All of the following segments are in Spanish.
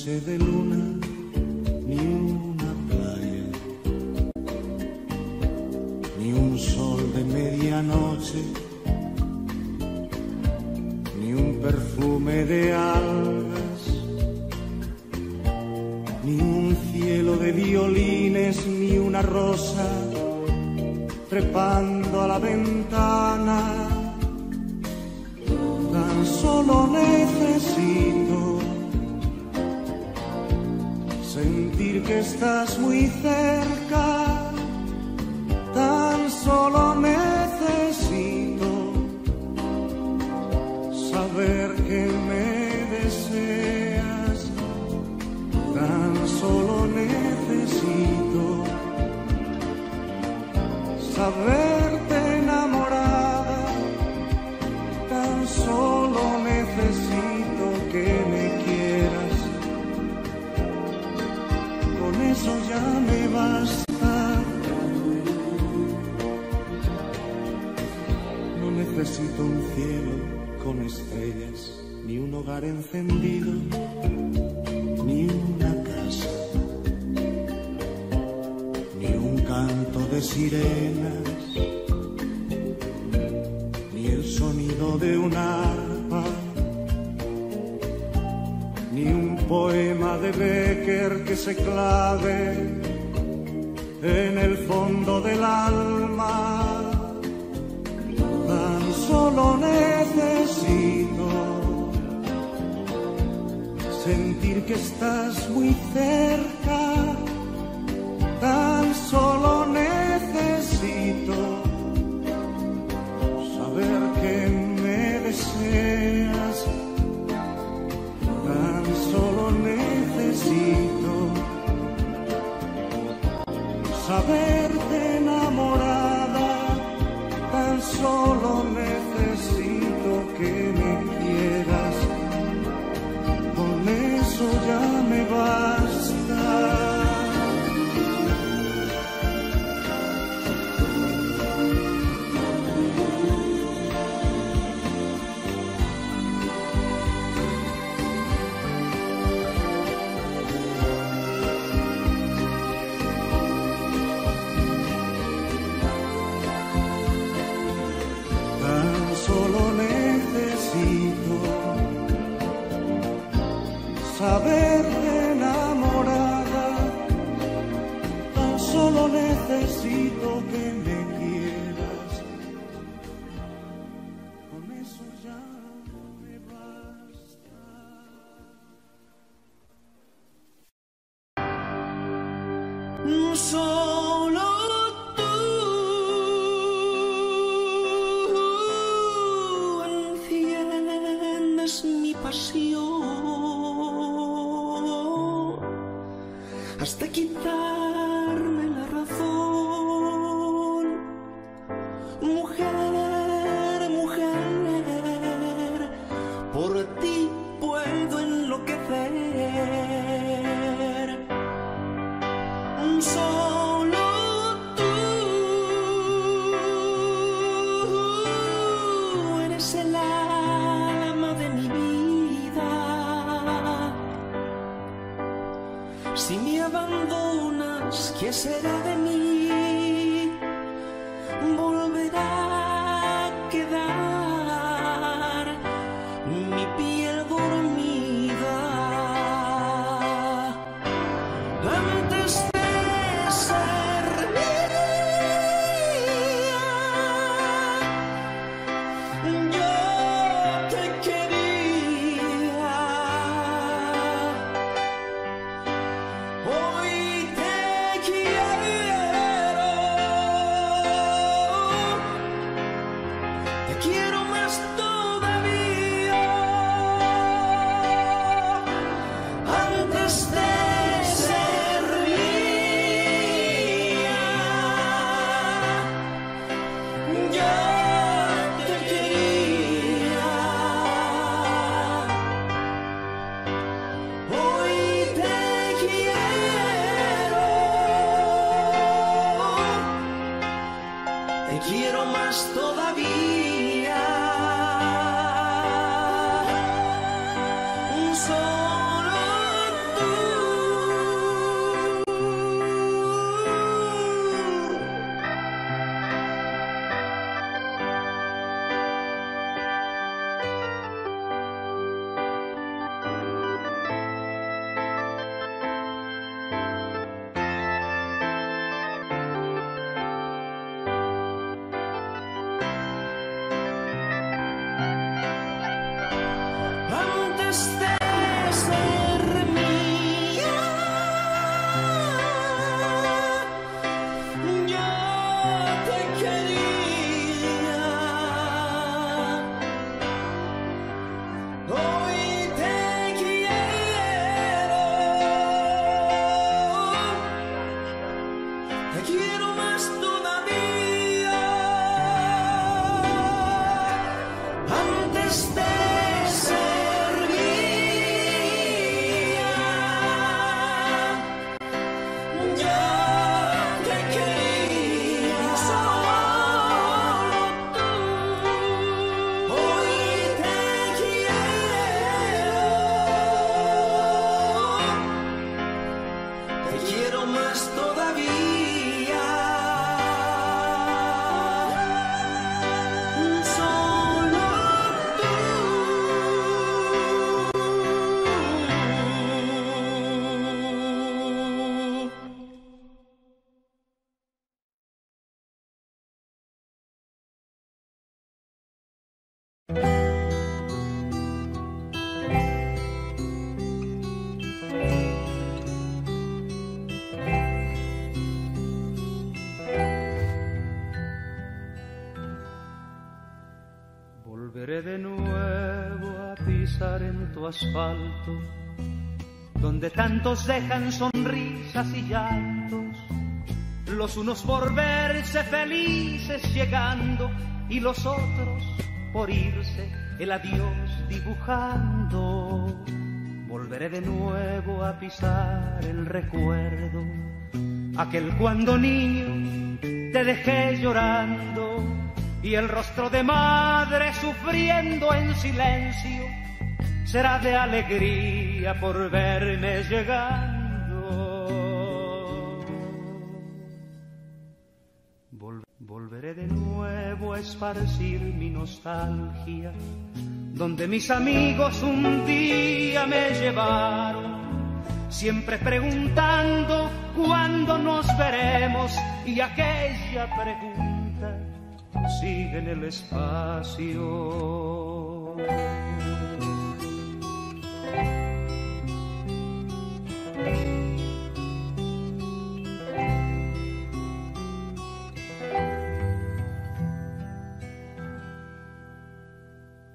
noche de luna, solo necesito asfalto, donde tantos dejan sonrisas y llantos, los unos por verse felices llegando y los otros por irse el adiós dibujando. Volveré de nuevo a pisar el recuerdo, aquel cuando niño te dejé llorando y el rostro de madre sufriendo en silencio será de alegría por verme llegando. volveré de nuevo a esparcir mi nostalgia, donde mis amigos un día me llevaron, siempre preguntando cuándo nos veremos y aquella pregunta sigue en el espacio.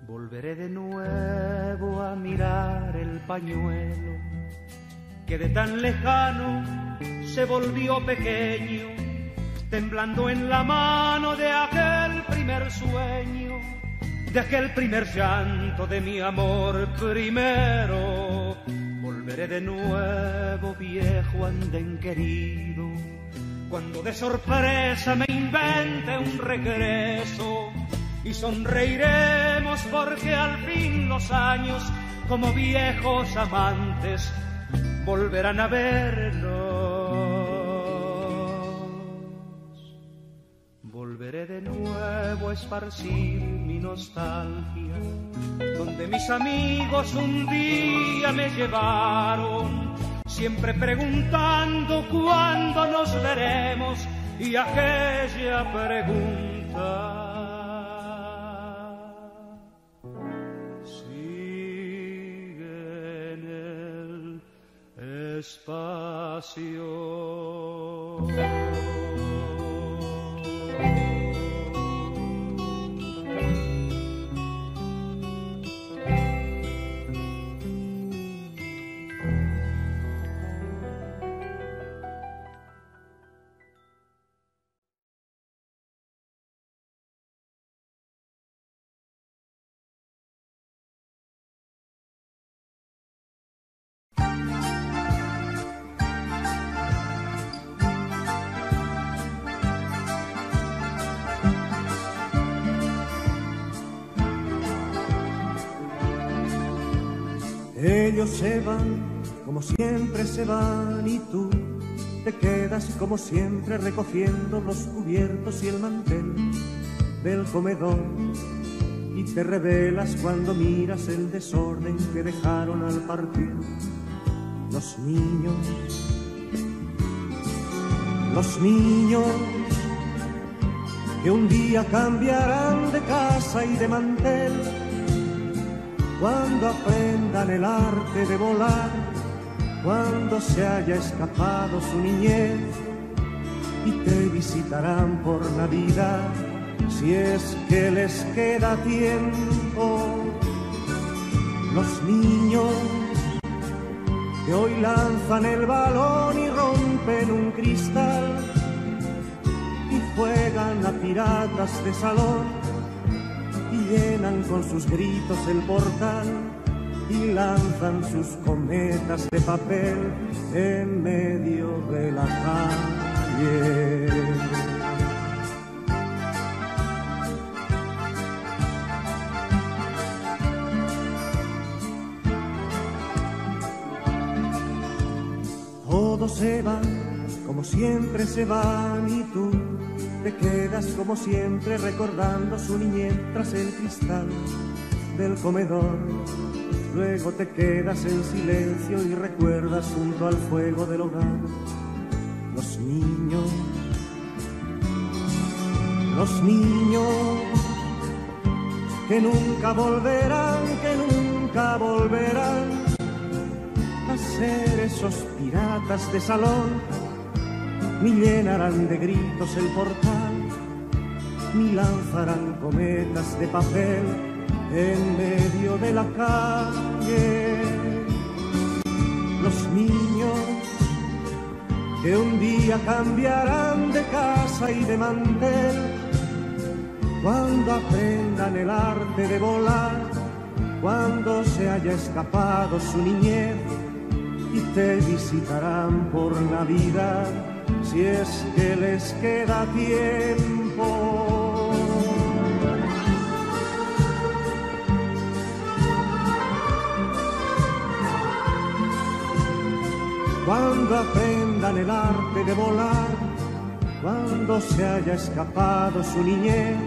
Volveré de nuevo a mirar el pañuelo que de tan lejano se volvió pequeño, temblando en la mano de aquel primer sueño, de aquel primer llanto de mi amor primero Volveré de nuevo, viejo anden querido, cuando de sorpresa me invente un regreso y sonreiremos porque al fin los años, como viejos amantes, volverán a vernos. Volveré de nuevo a esparcir mi nostalgia, donde mis amigos un día me llevaron, siempre preguntando cuándo nos veremos y aquella pregunta. sigue en el espacio. Bye. Ellos se van como siempre se van y tú te quedas como siempre recogiendo los cubiertos y el mantel del comedor y te revelas cuando miras el desorden que dejaron al partir los niños. Los niños que un día cambiarán de casa y de mantel cuando aprendan el arte de volar, cuando se haya escapado su niñez y te visitarán por Navidad, si es que les queda tiempo. Los niños que hoy lanzan el balón y rompen un cristal, a piratas de salón y llenan con sus gritos el portal y lanzan sus cometas de papel en medio de la calle. Todos se van, como siempre se van, y tú te quedas como siempre recordando su niñez tras el cristal del comedor. Luego te quedas en silencio y recuerdas junto al fuego del hogar los niños, los niños que nunca volverán, que nunca volverán a ser esos piratas de salón, ni llenarán de gritos el portal, ni lanzarán cometas de papel en medio de la calle. Los niños que un día cambiarán de casa y de mantel, cuando aprendan el arte de volar, cuando se haya escapado su niñez y te visitarán por Navidad si es que les queda tiempo. Cuando aprendan el arte de volar, cuando se haya escapado su niñez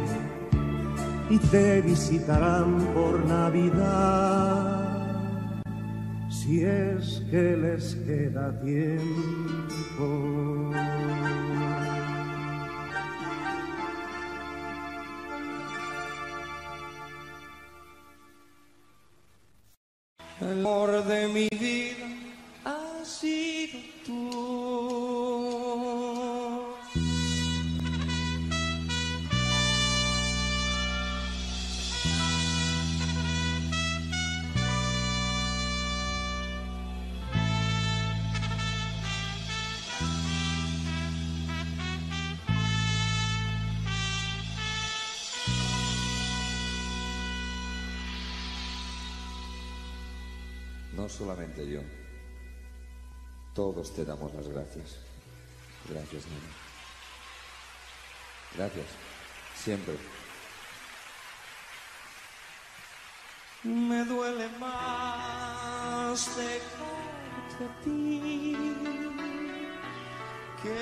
y te visitarán por Navidad si es que les queda tiempo. El amor de mi vida No solamente yo. Todos te damos las gracias. Gracias. Gracias. Siempre. Me duele más dejarte a ti que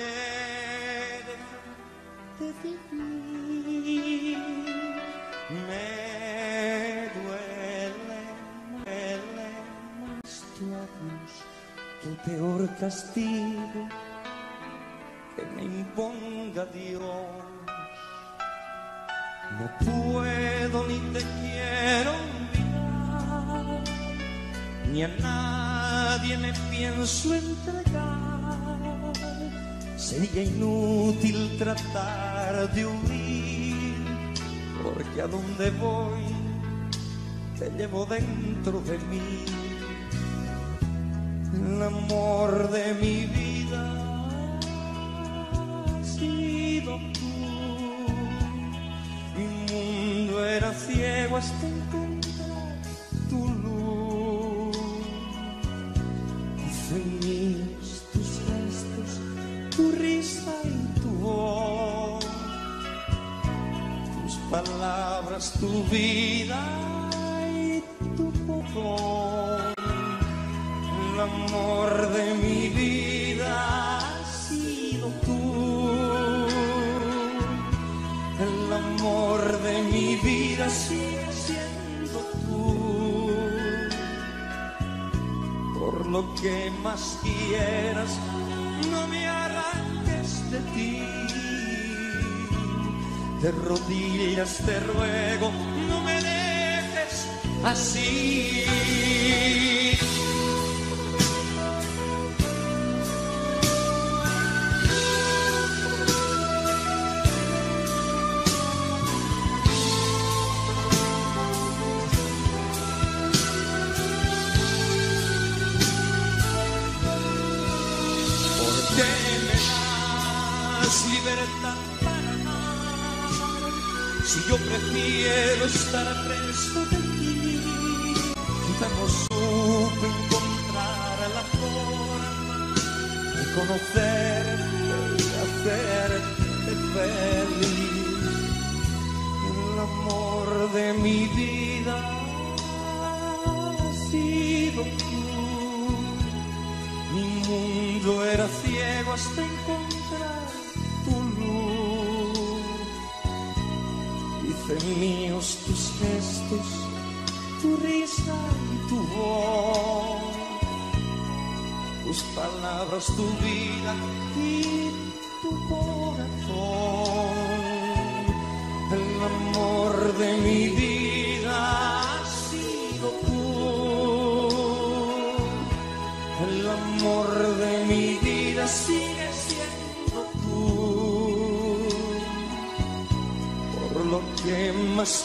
de vivir. Me peor castigo que me imponga Dios. No puedo ni te quiero olvidar, ni a nadie me pienso entregar. Sería inútil tratar de huir, porque a donde voy te llevo dentro de mí. El amor de mi vida ha sido tú. Mi mundo era ciego hasta encontrar tu luz. Hacen míos tus gestos, tu risa y tu voz. Tus palabras, tu vida De rodillas te ruego, no me dejes así.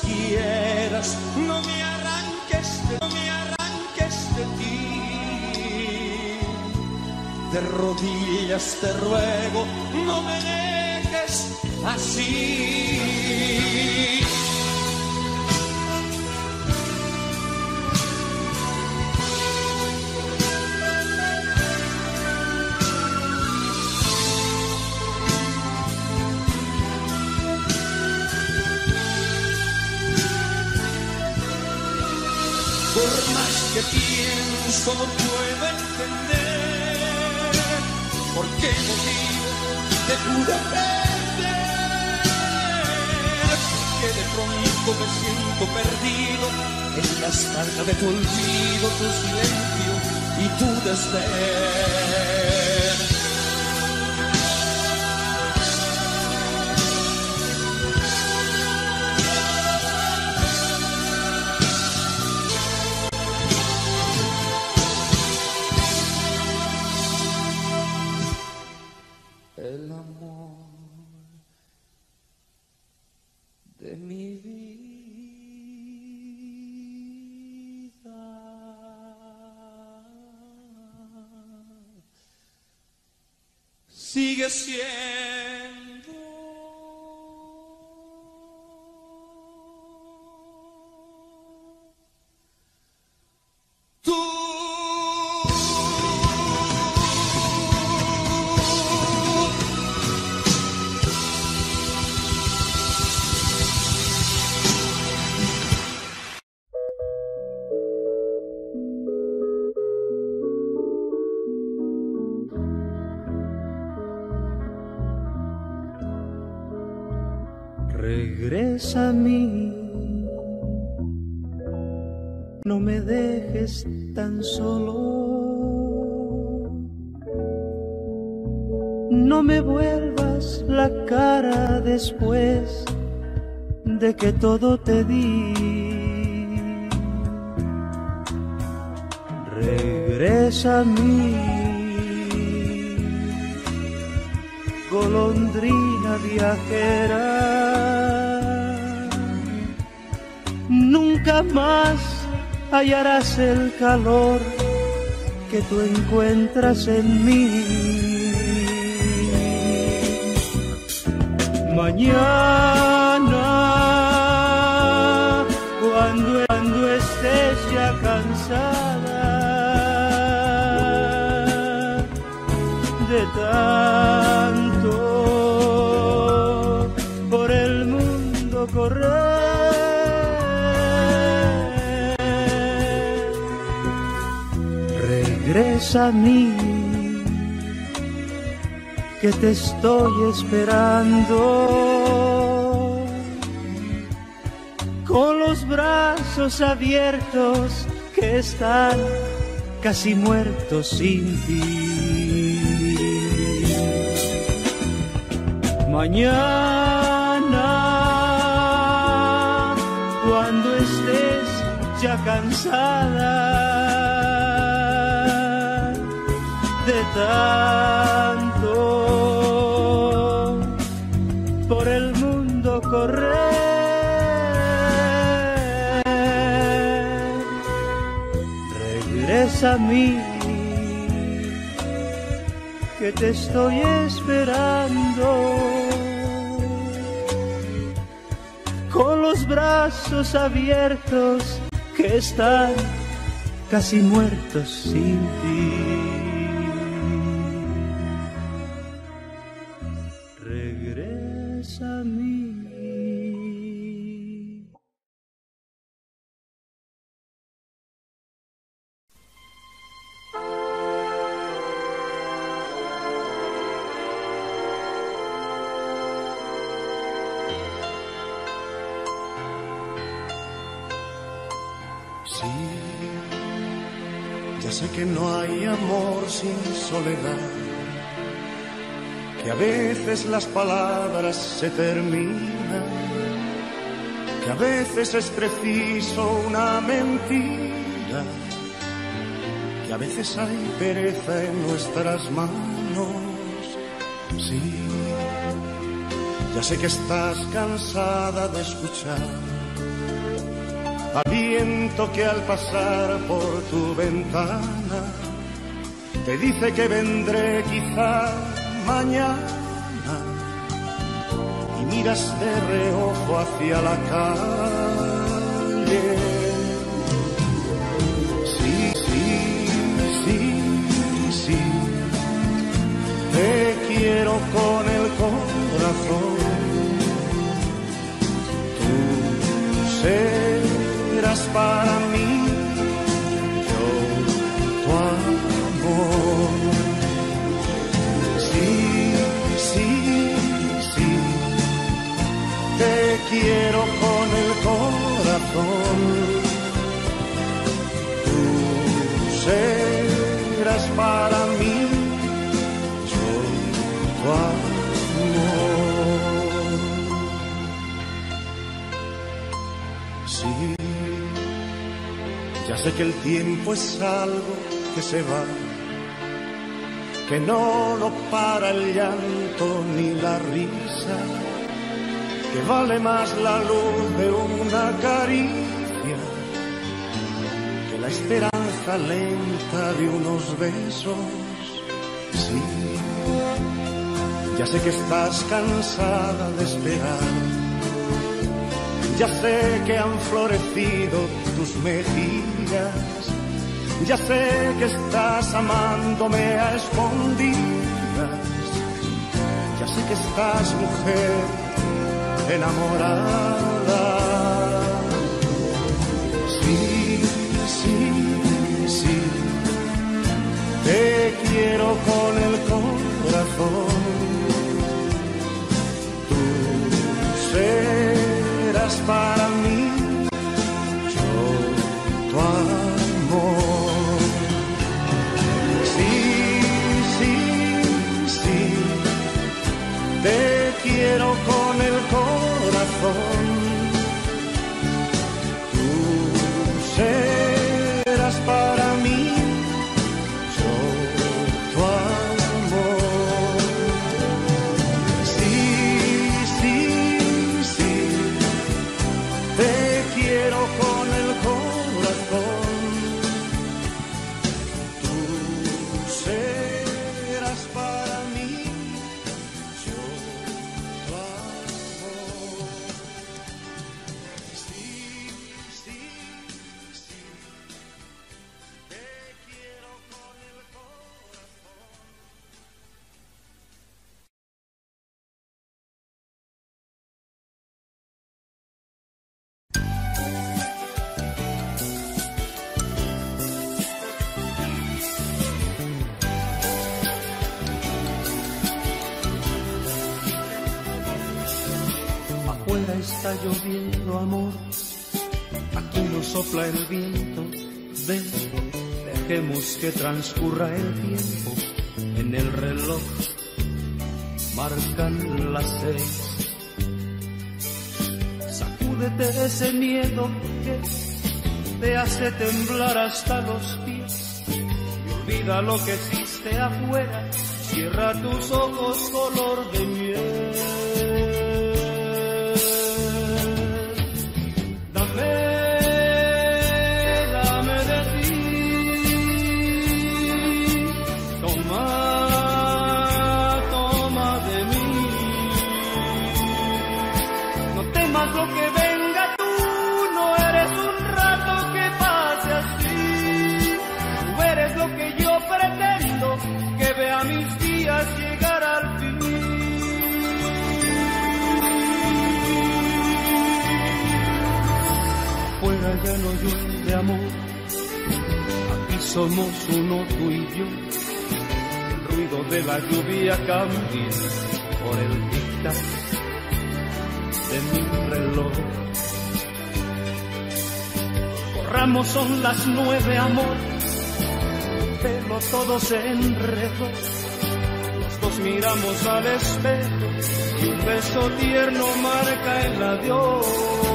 Quieras, no me arranques, de- no me arranques de ti. De rodillas te ruego, no me dejes así. Qué motivo te pude perder. Que de pronto me siento perdido en la escarcha de tu olvido, tu silencio y tu desdén. Sigue siendo dejes tan solo, no me vuelvas la cara después de que todo te di. Regresa a mí, golondrina viajera. Nunca más hallarás el calor que tú encuentras en mí. Mañana, cuando, cuando estés ya cansada A mí, que te estoy esperando. Con los brazos abiertos que están casi muertos sin ti. Mañana, cuando estés ya cansada tanto por el mundo correr, regresa a mí que te estoy esperando con los brazos abiertos que están casi muertos sin ti. Que a veces las palabras se terminan, que a veces es preciso una mentira, que a veces hay pereza en nuestras manos. Sí, ya sé que estás cansada de escuchar viento que al pasar por tu ventana te dice que vendré quizá mañana y miras de reojo hacia la calle. Sí, sí, sí, sí, te quiero con el corazón. Tú serás quiero con el corazón. Tú serás para mí, yo tu. Sí, ya sé que el tiempo es algo que se va que no lo para el llanto ni la risa que vale más la luz de una caricia que la esperanza lenta de unos besos. Sí, ya sé que estás cansada de esperar, ya sé que han florecido tus mejillas, ya sé que estás amándome a escondidas, ya sé que estás mujer enamorada. Sí, sí, sí, te quiero con el corazón. Tú serás para está lloviendo amor, aquí no sopla el viento. Ven, dejemos que transcurra el tiempo. En el reloj marcan las seis. Sacúdete ese miedo que te hace temblar hasta los pies. Y olvida lo que existe afuera. Cierra tus ojos color de miel. Fuera ya no llueve amor, aquí somos uno tú y yo. El ruido de la lluvia cambia por el dictar de mi reloj. Corramos, son las nueve, amor, pero todo se enredó. Los dos miramos al espejo y un beso tierno marca el adiós.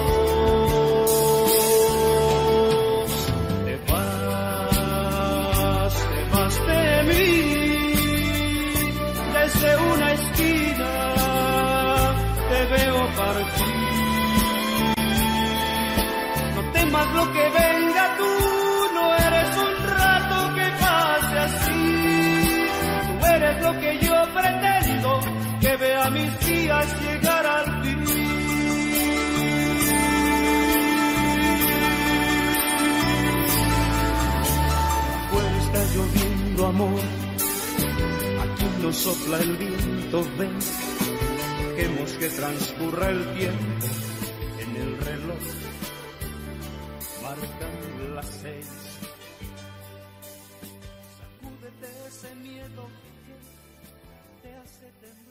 Lo que venga, tú no eres un rato que pase así. Tú eres lo que yo pretendo, que vea mis días llegar al fin. Afuera está lloviendo amor, aquí no sopla el viento, ven dejemos que transcurra el tiempo ese miedo que te hace temblar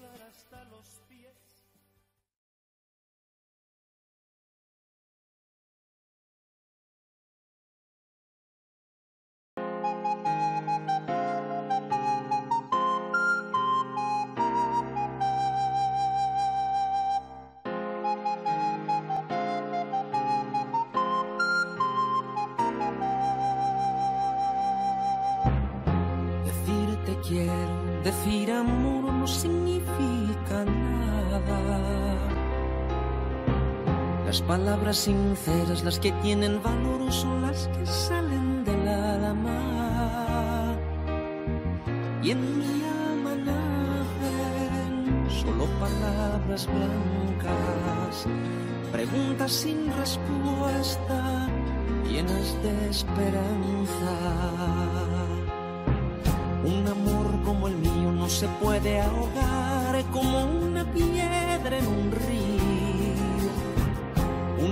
palabras sinceras, las que tienen valor, son las que salen del alma. Y en mi alma nacen solo palabras blancas, preguntas sin respuesta, llenas de esperanza. Un amor como el mío no se puede ahogar como una piedra en un.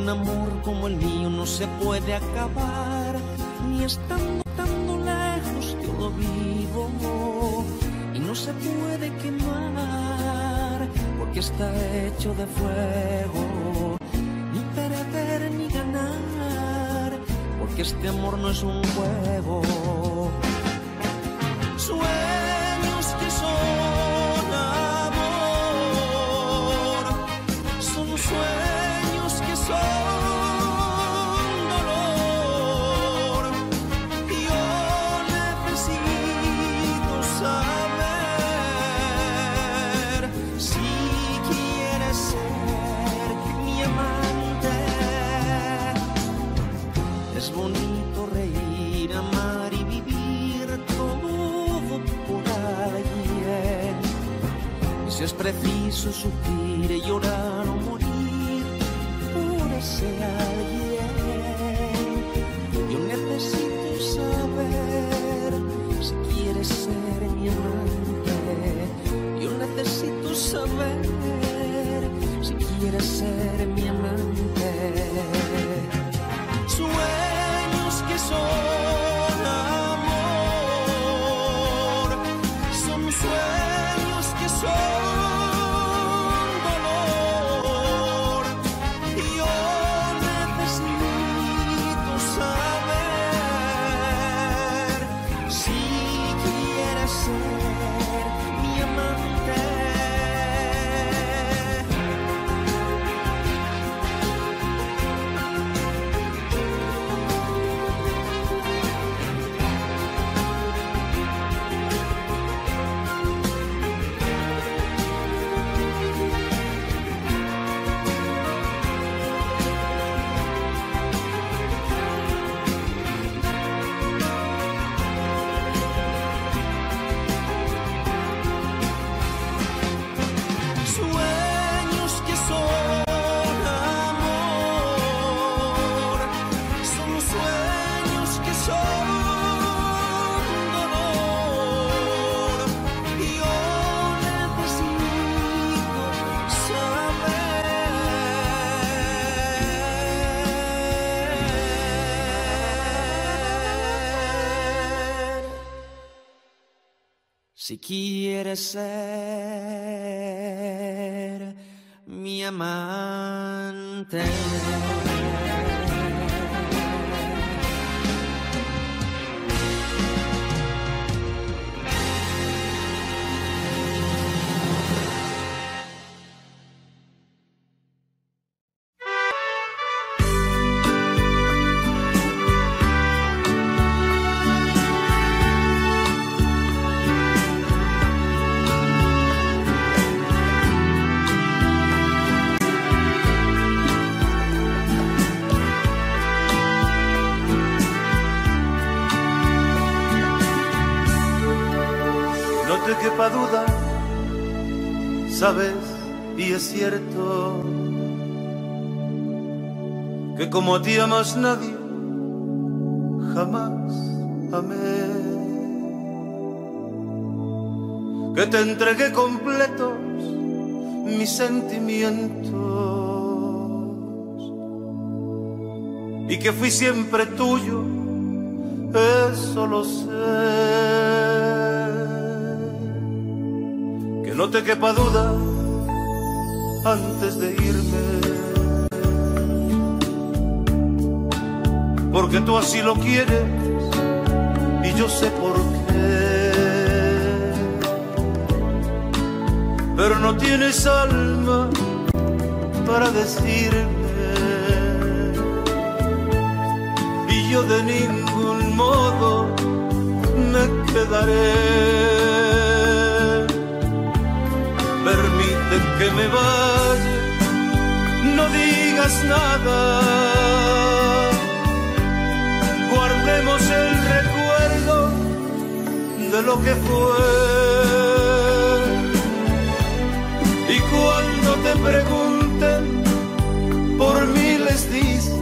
Un amor como el mío no se puede acabar. Ni estando tan lejos yo lo vivo. Y no se puede quemar porque está hecho de fuego. Ni perder ni ganar porque este amor no es un juego preciso sufrir, llorar si quieres ser mi amante. Que como a ti amas nadie, jamás amé. Que te entregué completos mis sentimientos y que fui siempre tuyo, eso lo sé no te quepa duda antes de irme. Porque tú así lo quieres y yo sé por qué. Pero no tienes alma para decirme. Y yo de ningún modo me quedaré permite que me vaya, no digas nada. Guardemos el recuerdo de lo que fue. Y cuando te pregunten, por mí les dices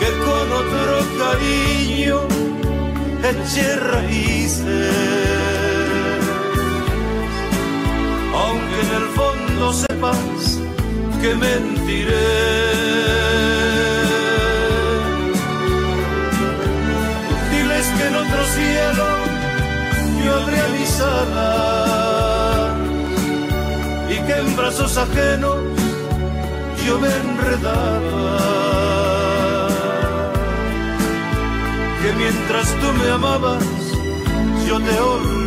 que con otro cariño eché raíces aunque en el fondo sepas que mentiré. Otro cielo yo abría mis alas y que en brazos ajenos yo me enredaba. Que mientras tú me amabas, yo te olvidaba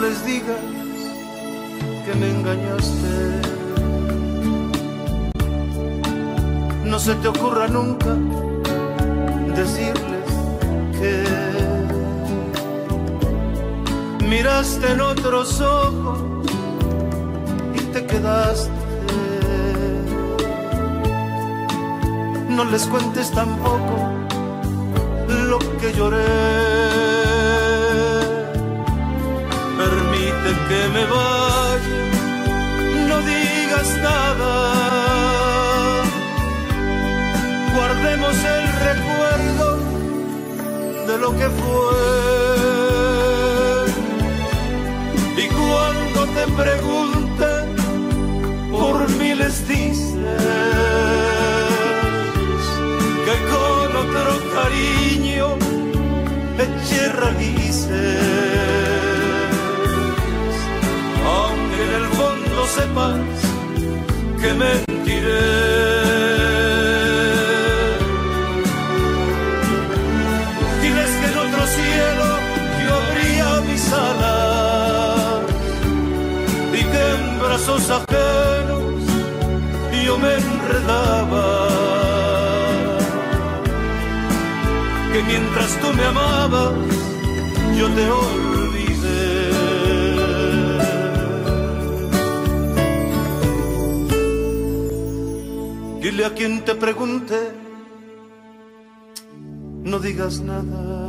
les digas que me engañaste. No se te ocurra nunca decirles que miraste en otros ojos y te quedaste. No les cuentes tampoco lo que lloré que me vaya, no digas nada. Guardemos el recuerdo de lo que fue. Y cuando te pregunten, por mí les dices que con otro cariño eché raíces sepas que mentiré. Diles que en otro cielo yo abría mis alas y que en brazos ajenos yo me enredaba. Que mientras tú me amabas, yo te olvidaba Dile a quien te pregunte, no digas nada.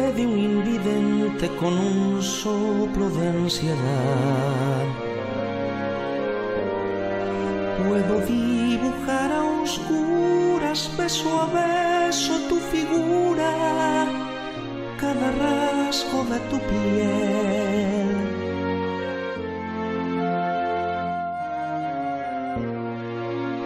de un invidente con un soplo de ansiedad. Puedo dibujar a oscuras, beso a beso tu figura, cada rasgo de tu piel.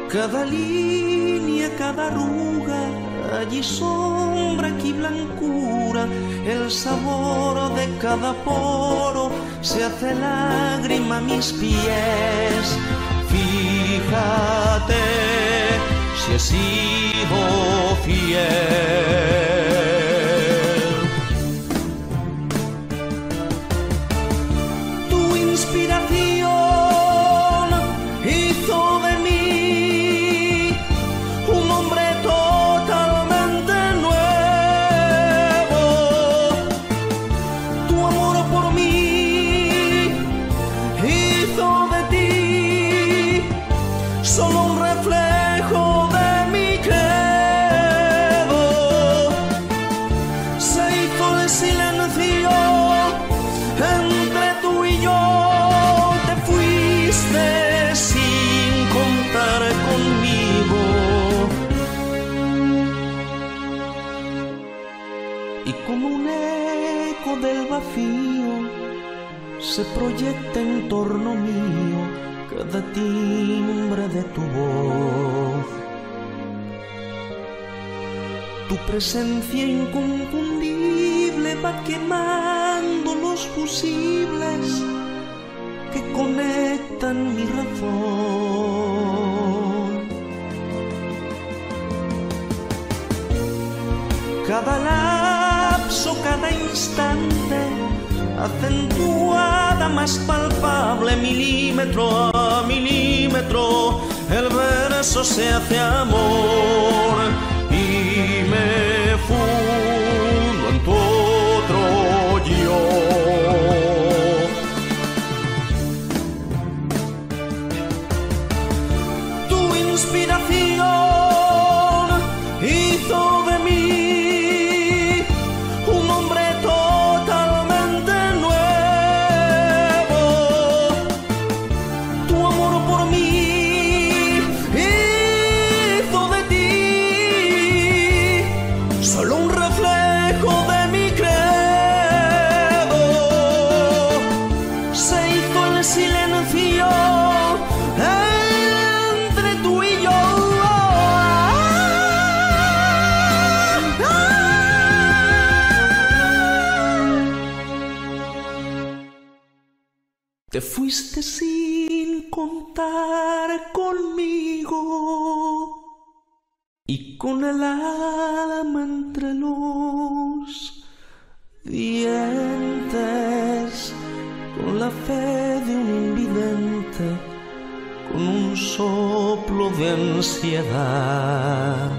Cada línea, cada arruga allí sombra, aquí blancura, el sabor de cada poro se hace lágrima a mis pies. Fíjate si he sido fiel. presencia inconfundible va quemando los fusibles que conectan mi razón. Cada lapso, cada instante, acentuada más palpable, milímetro a milímetro, el verso se hace amor me fuiste sin contar conmigo y con el alma entre los dientes, con la fe de un invidente, con un soplo de ansiedad.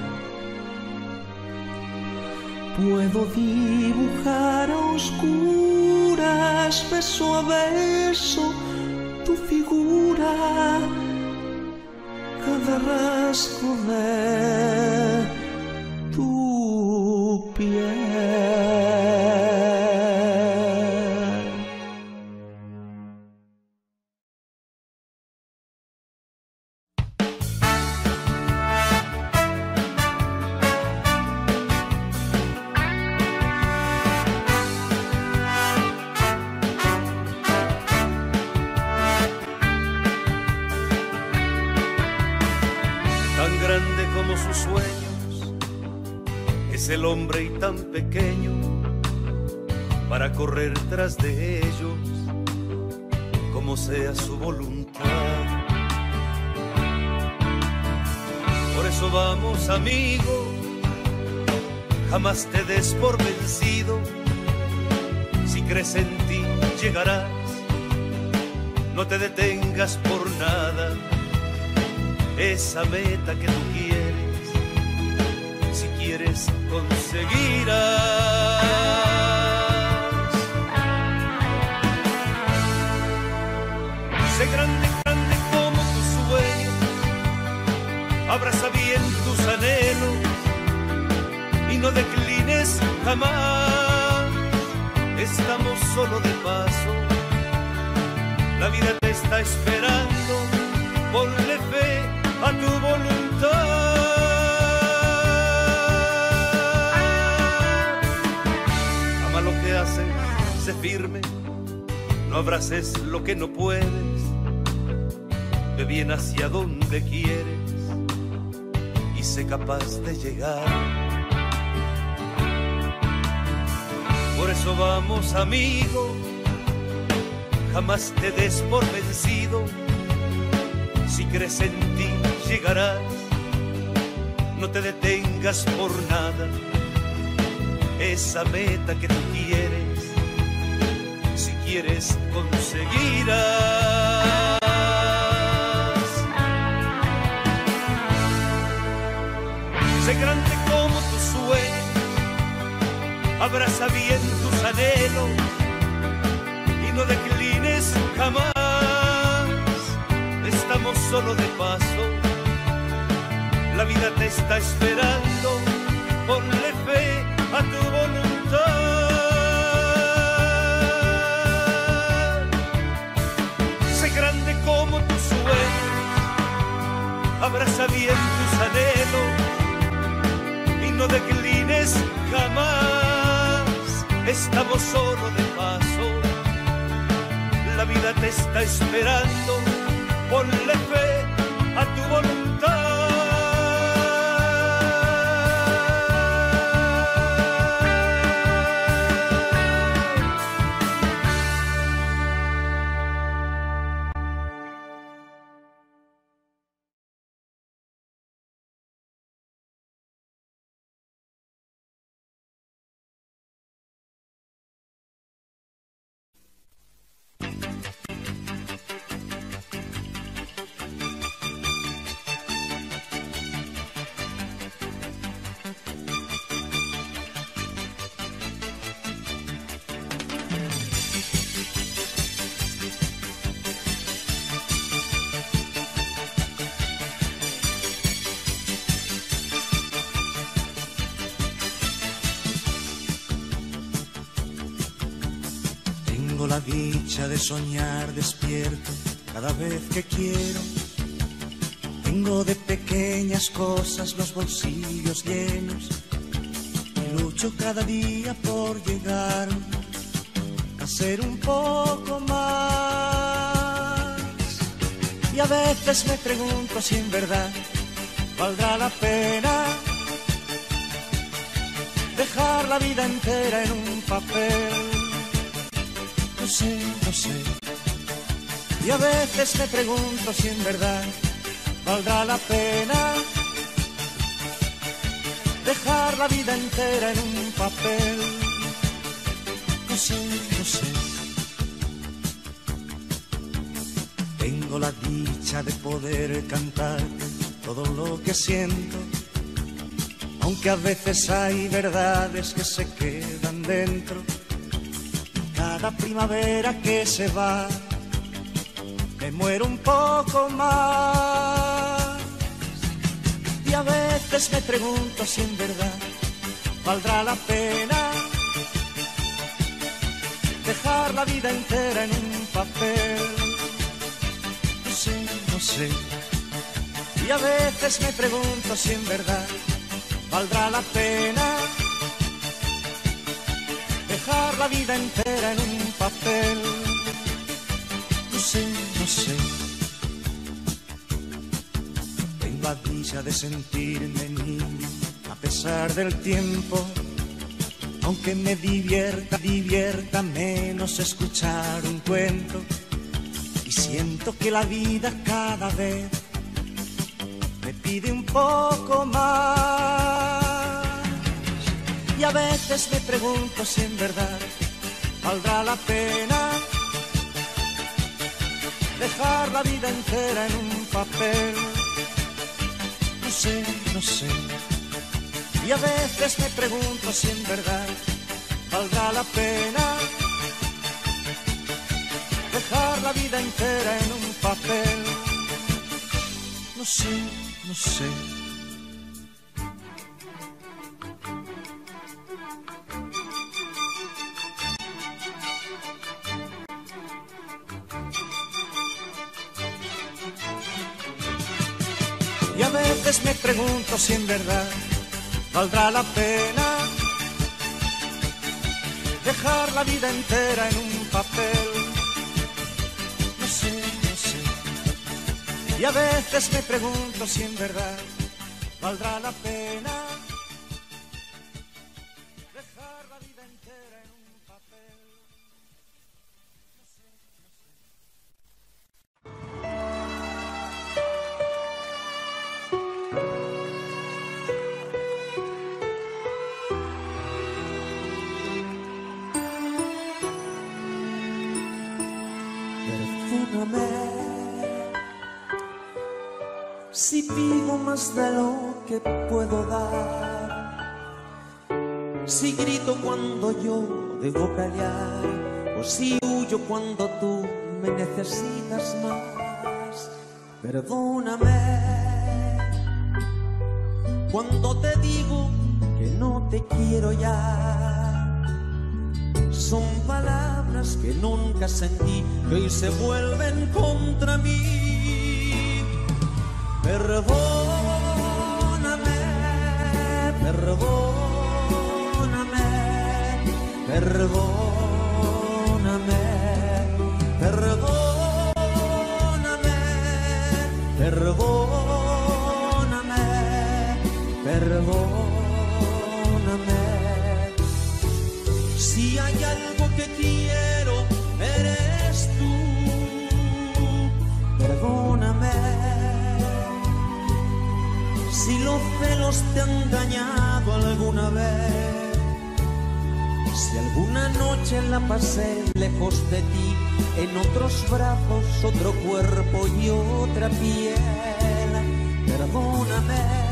Puedo dibujar a oscuras, beso a beso, tu figura, cada rasgo de tu por vencido, si crees en ti llegarás, no te detengas por nada. Esa meta que tú quieres, si quieres conseguirás. Jamás. Estamos solo de paso, la vida te está esperando, ponle fe a tu voluntad. Ama lo que haces, sé firme, no abraces lo que no puedes, ve bien hacia donde quieres y sé capaz de llegar. Vamos, amigo, jamás te des por vencido si crees en ti llegarás, no te detengas por nada. Esa meta que tú quieres, si quieres conseguirás. Sé grande como tu sueño, abraza bien anhelos y no declines jamás estamos solo de paso. La vida te está esperando, ponle fe a tu voluntad. Sé grande como tu sueño, abraza bien tus anhelos y no declines jamás. Estamos solo de paso, la vida te está esperando ponle fe a tu voluntad. La dicha de soñar despierto cada vez que quiero. Tengo de pequeñas cosas los bolsillos llenos y lucho cada día por llegar a ser un poco más. Y a veces me pregunto si en verdad valdrá la pena dejar la vida entera en un papel. Sé, sé. Y a veces me pregunto si en verdad valdrá la pena dejar la vida entera en un papel. No sé, no sé. Tengo la dicha de poder cantar todo lo que siento aunque a veces hay verdades que se quedan dentro. Cada primavera que se va, me muero un poco más. Y a veces me pregunto si en verdad valdrá la pena dejar la vida entera en un papel. No sé, no sé. Y a veces me pregunto si en verdad valdrá la pena la vida entera en un papel. No sé, no sé. Tengo dicha de sentirme niño a pesar del tiempo. Aunque me divierta, divierta menos escuchar un cuento. Y siento que la vida cada vez me pide un poco más. Y a veces me pregunto si en verdad valdrá la pena dejar la vida entera en un papel. No sé, no sé. Y a veces me pregunto si en verdad valdrá la pena dejar la vida entera en un papel. No sé, no sé. Veces me pregunto si en verdad valdrá la pena dejar la vida entera en un papel. No sé, no sé. Y a veces me pregunto si en verdad valdrá la pena de lo que puedo dar. Si grito cuando yo debo callar, o si huyo cuando tú me necesitas más. Perdóname cuando te digo que no te quiero ya. Son palabras que nunca sentí, que hoy se vuelven contra mí. Perdóname, perdóname, perdóname, perdóname, perdóname, perdóname. Si los celos te han dañado alguna vez. Si alguna noche la pasé lejos de ti, en otros brazos, otro cuerpo y otra piel. Perdóname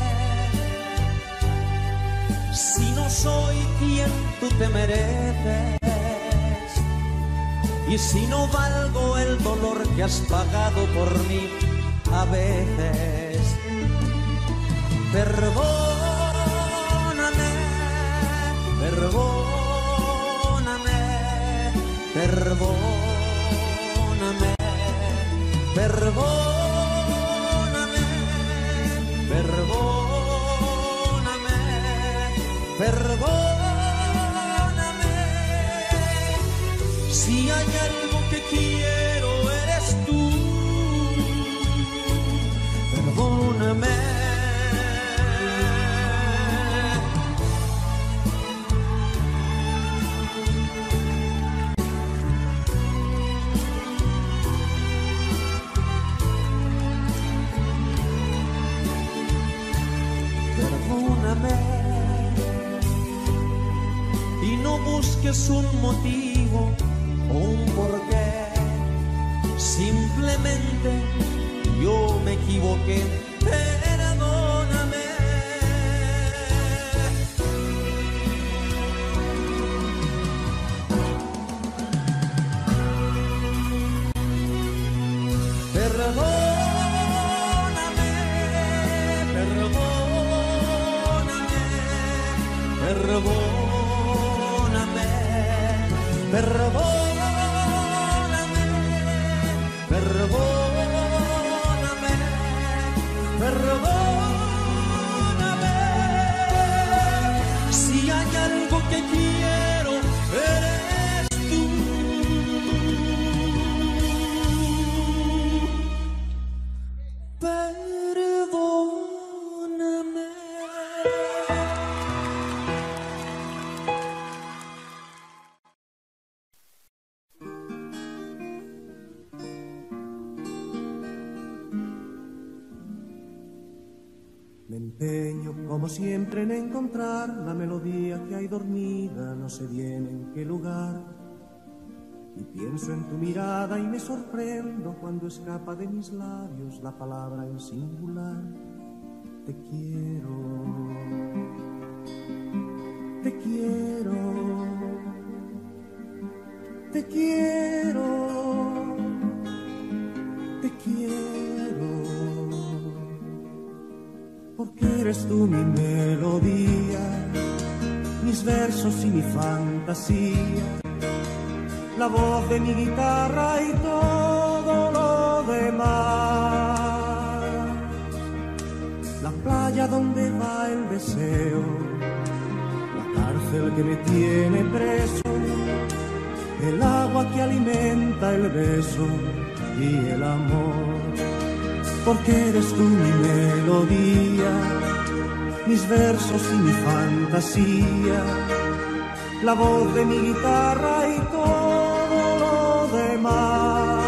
si no soy quien tú te mereces y si no valgo el dolor que has pagado por mí a veces. Perdóname, perdóname, perdóname, perdóname, perdóname, perdóname. Si hay algo que quiero motivo siempre, en encontrar la melodía que hay dormida, no sé bien en qué lugar. Y pienso en tu mirada y me sorprendo cuando escapa de mis labios la palabra en singular. Te quiero, te quiero, te quiero, eres tú mi melodía, mis versos y mi fantasía, la voz de mi guitarra y todo lo demás. La playa donde va el deseo, la cárcel que me tiene preso, el agua que alimenta el beso y el amor porque eres tú mi melodía, mis versos y mi fantasía, la voz de mi guitarra y todo lo demás.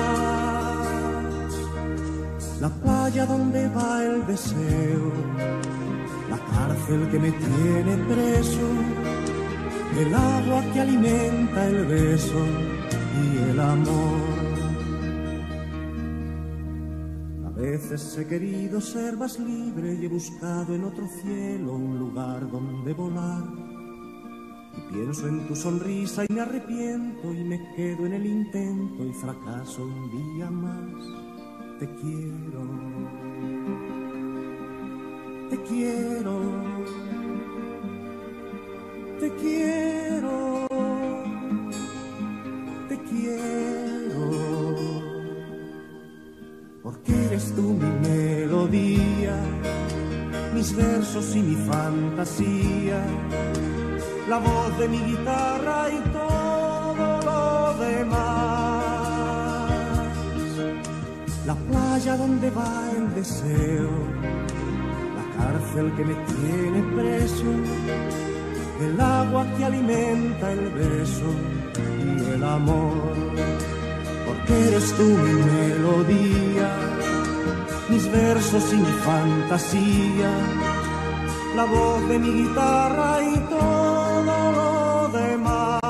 La playa donde va el deseo, la cárcel que me tiene preso, el agua que alimenta el beso y el amor. He querido ser más libre y he buscado en otro cielo un lugar donde volar. Y pienso en tu sonrisa y me arrepiento y me quedo en el intento y fracaso un día más. Te quiero, te quiero, te quiero, te quiero eres tú mi melodía, mis versos y mi fantasía, la voz de mi guitarra y todo lo demás. La playa donde va el deseo, la cárcel que me tiene preso, el agua que alimenta el beso y el amor porque eres tú mi melodía, mis versos y mi fantasía, la voz de mi guitarra y todo lo demás.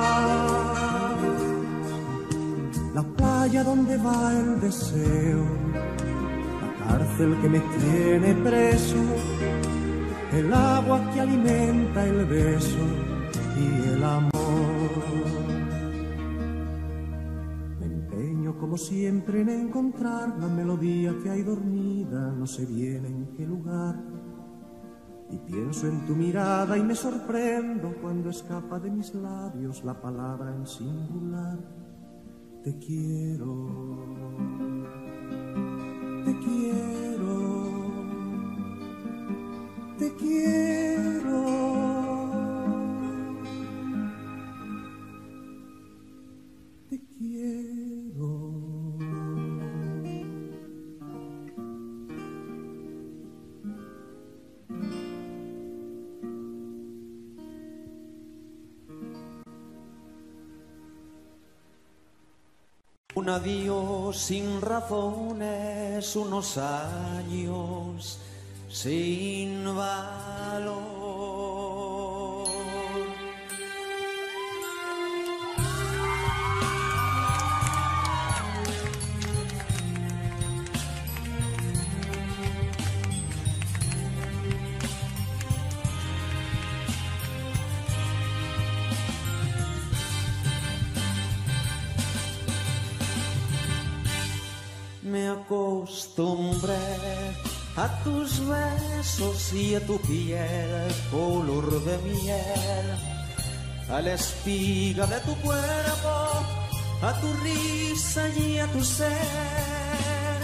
La playa donde va el deseo, la cárcel que me tiene preso, el agua que alimenta el beso y el amor. Como siempre en encontrar la melodía que hay dormida, no sé bien en qué lugar. Y pienso en tu mirada y me sorprendo cuando escapa de mis labios la palabra en singular. Te quiero, te quiero, te quiero, Un adiós sin razones, unos años sin valor. Acostumbré a tus besos y a tu piel color de miel, a la espiga de tu cuerpo, a tu risa y a tu ser.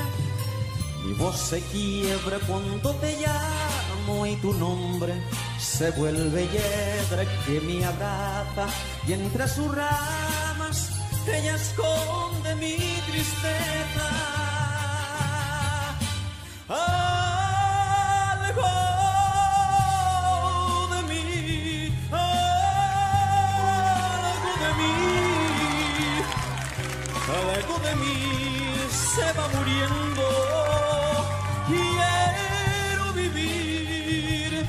Mi voz se quiebra cuando te llamo y tu nombre se vuelve hiedra que me abraza y entre sus ramas ella esconde mi tristeza. Algo de mí, algo de mí, algo de mí se va muriendo. Quiero vivir,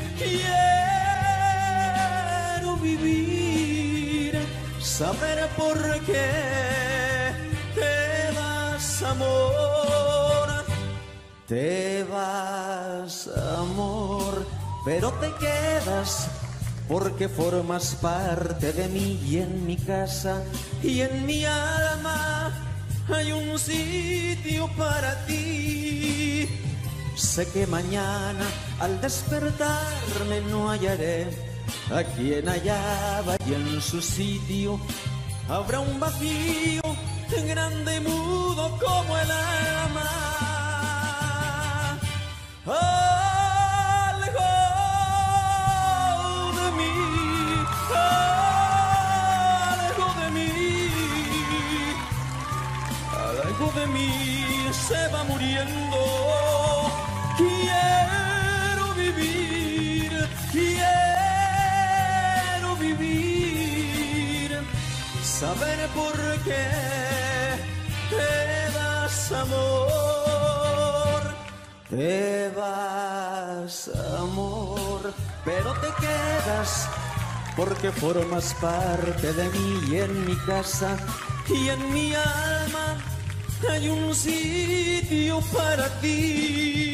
quiero vivir, saber por qué te das amor. Te vas, amor, pero te quedas porque formas parte de mí y en mi casa y en mi alma hay un sitio para ti. Sé que mañana al despertarme no hallaré a quien hallaba y en su sitio habrá un vacío grande y mudo como el alma. Algo de mí, algo de mí, de mí se va muriendo. Quiero vivir, quiero vivir, saber por qué te das amor. Te vas, amor, pero te quedas porque formas parte de mí y en mi casa y en mi alma hay un sitio para ti.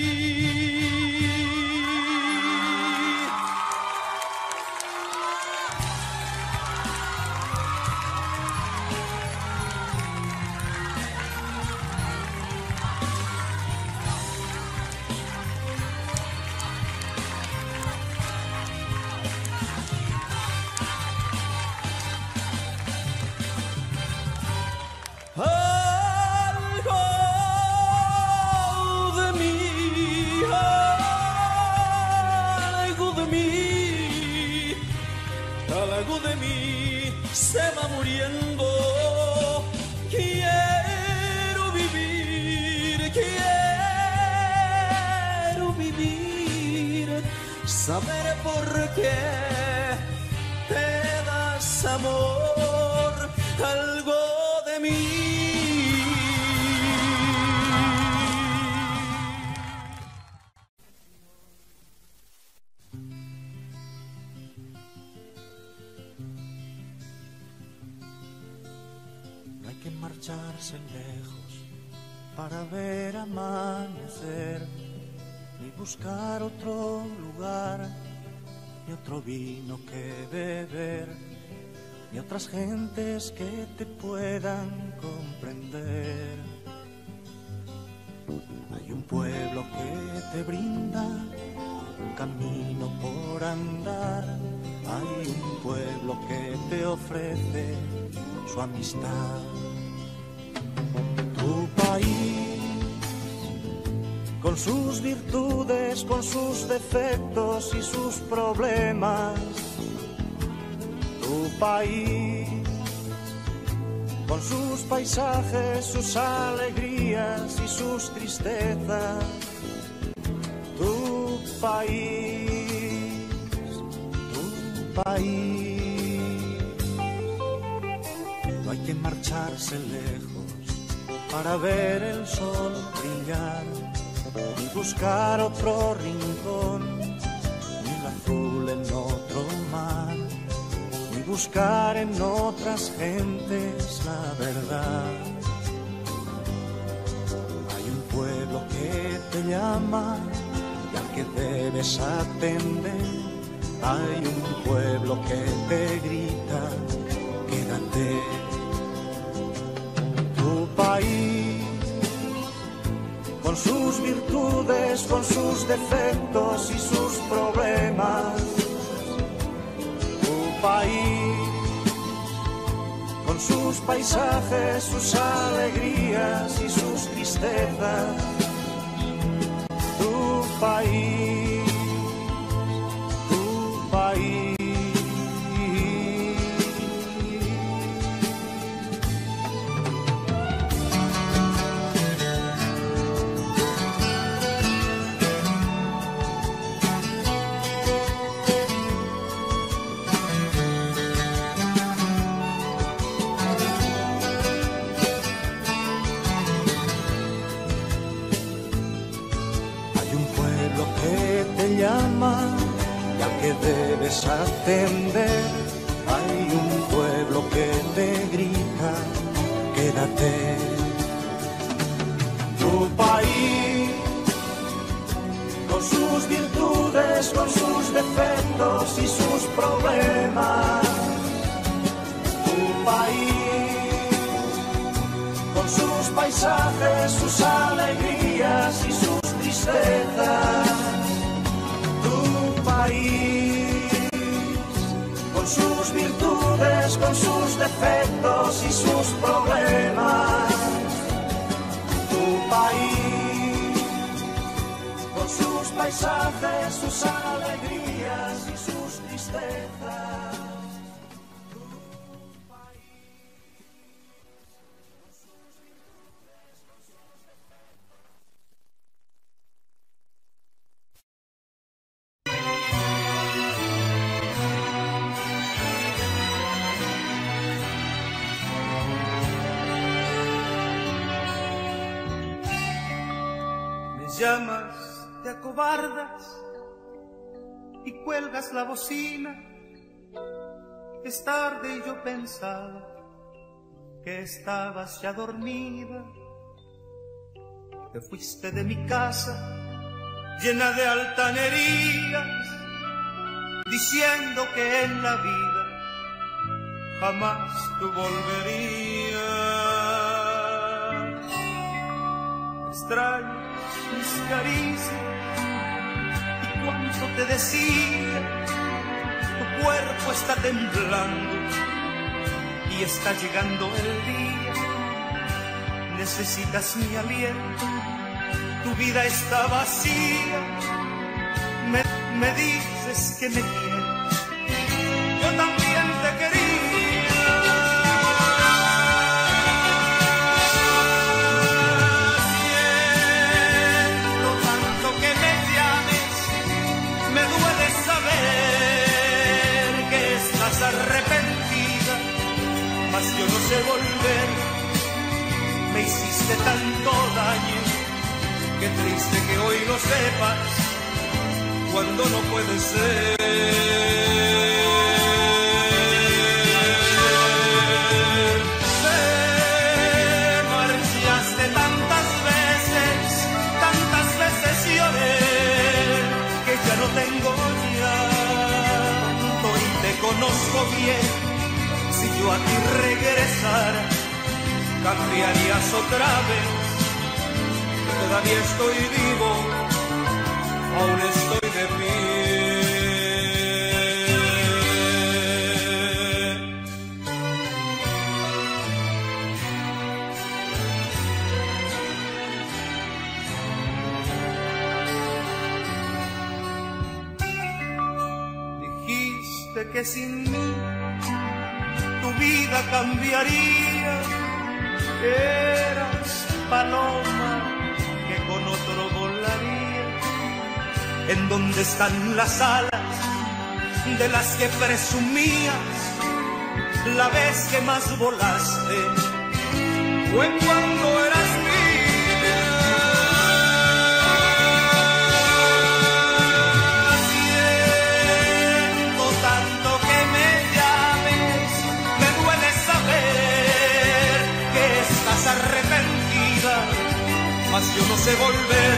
Buscar otro lugar, ni otro vino que beber, ni otras gentes que te puedan comprender. Hay un pueblo que te brinda un camino por andar, hay un pueblo que te ofrece su amistad. Con sus virtudes, con sus defectos y sus problemas. Tu país, con sus paisajes, sus alegrías y sus tristezas. Tu país, tu país. No hay que marcharse lejos para ver el sol brillar y buscar otro rincón, ni el azul en otro mar, ni buscar en otras gentes la verdad. Hay un pueblo que te llama y al que debes atender. Hay un pueblo que te grita, quédate tu país, sus virtudes, con sus defectos y sus problemas. Tu país, con sus paisajes, sus alegrías y sus tristezas. Tu país, paisajes, sus alegrías la bocina. Es tarde y yo pensaba que estabas ya dormida. Te fuiste de mi casa llena de altanerías, diciendo que en la vida jamás tú volverías. Extraño mis caricias y cuánto te decía, cuerpo está temblando y está llegando el día. Necesitas mi aliento, tu vida está vacía. Me, me dices que me quieres, tanto daño, qué triste que hoy lo sepas, cuando no puede ser. Te marchaste tantas veces, tantas veces lloré, que ya no tengo llanto y te conozco bien. Si yo a ti regresara, cambiarías otra vez. Todavía estoy vivo, aún estoy de pie. Dijiste que sin mí tu vida cambiaría. Que con otro volaría. ¿En dónde están las alas de las que presumías? La vez que más volaste fue cuando yo no sé volver.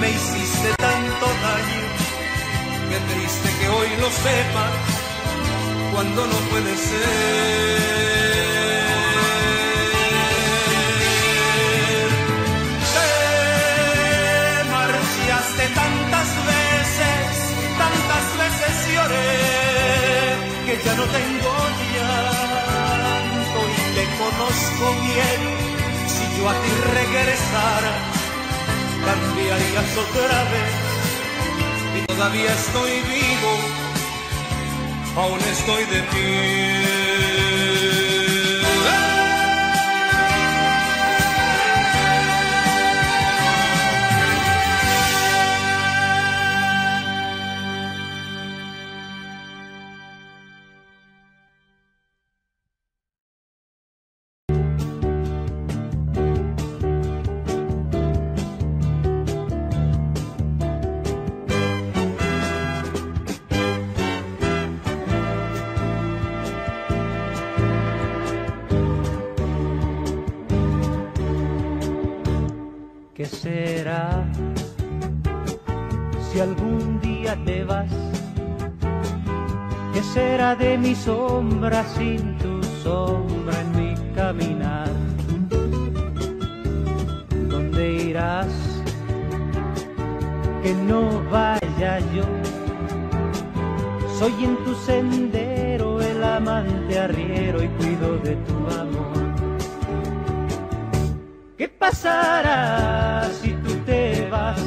Me hiciste tanto daño, qué triste que hoy lo sepas cuando no puede ser. Te marchaste tantas veces, tantas veces lloré, que ya no tengo llanto y te conozco bien a ti regresara, cambiarías otra vez. Y todavía estoy vivo, aún estoy de pie. ¿Qué será si algún día te vas? ¿Qué será de mi sombra sin tu sombra en mi caminar? ¿Dónde irás? Que no vaya yo. Soy en tu sendero el amante arriero y cuido de tu amor. ¿Qué pasará si tú te vas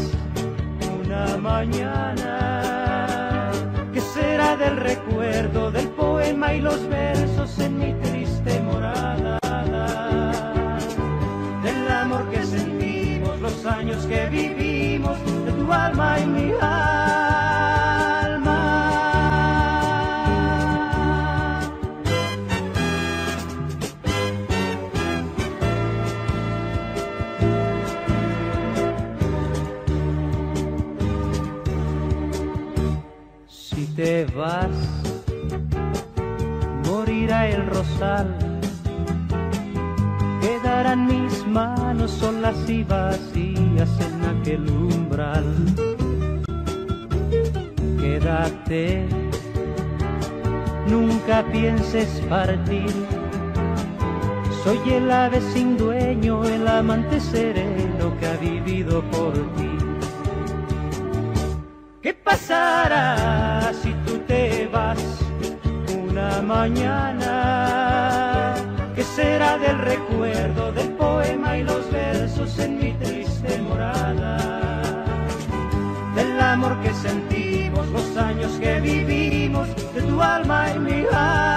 una mañana? ¿Qué será del recuerdo del poema y los versos en mi triste morada? Del amor que sentimos, los años que vivimos, de tu alma y mi alma. Quedarán mis manos solas y vacías en aquel umbral. Quédate, nunca pienses partir. Soy el ave sin dueño, el amante sereno que ha vivido por ti. ¿Qué pasará si tú te vas una mañana? Años que vivimos, de tu alma y mi alma.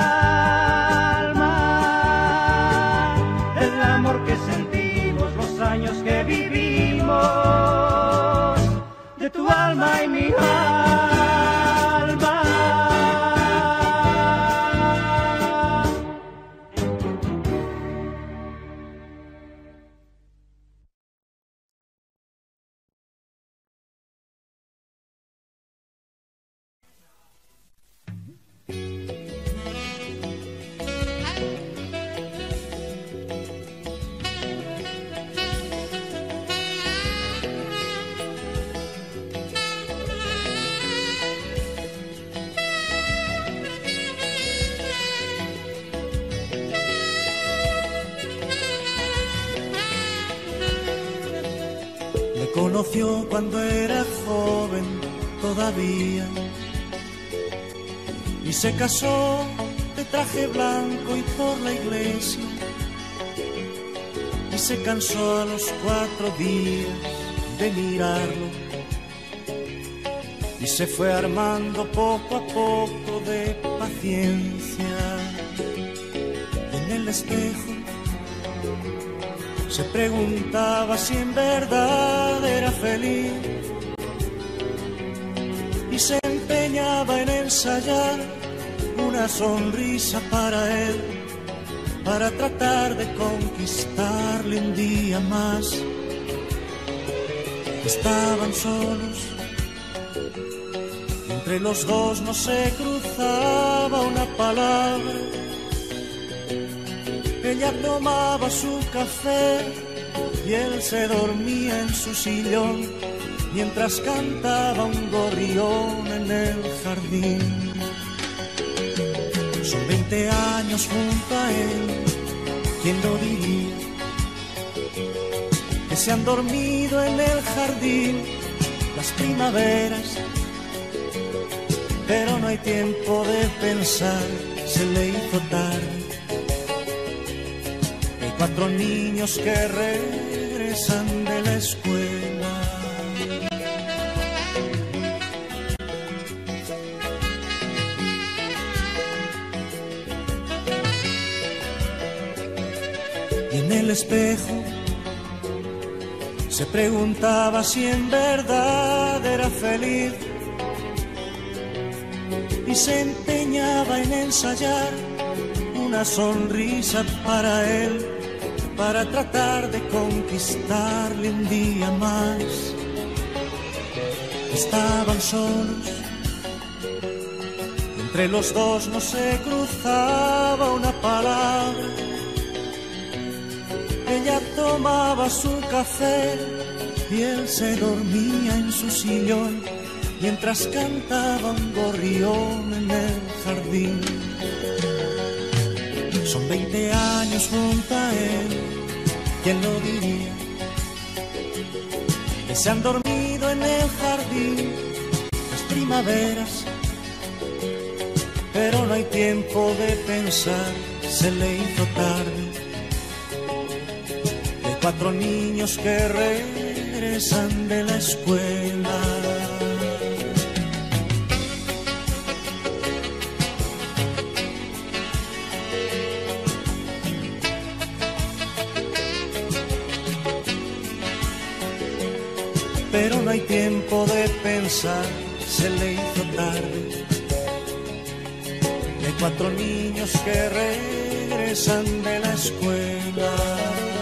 Del amor que sentimos, los años que vivimos de tu alma y mi alma. Cansó a los cuatro días de mirarlo y se fue armando poco a poco de paciencia. En el espejo se preguntaba si en verdad era feliz y se empeñaba en ensayar una sonrisa para él, para tratar de conquistarle un día más. Estaban solos, entre los dos no se cruzaba una palabra. Ella tomaba su café y él se dormía en su sillón mientras cantaba un gorrión en el jardín. Son 20 años junto a él, ¿quién lo diría? Que se han dormido en el jardín las primaveras, pero no hay tiempo de pensar, se le hizo tarde. Hay cuatro niños que regresan de la escuela. El espejo se preguntaba si en verdad era feliz y se empeñaba en ensayar una sonrisa para él, para tratar de conquistarle un día más. Estaban solos, entre los dos no se cruzaba una palabra. Tomaba su café y él se dormía en su sillón mientras cantaba un gorrión en el jardín. Son 20 años junto a él, ¿quién lo diría? Que se han dormido en el jardín las primaveras, pero no hay tiempo de pensar, se le hizo tarde. De cuatro niños que regresan de la escuela. pero no hay tiempo de pensar, se le hizo tarde. Hay cuatro niños que regresan de la escuela.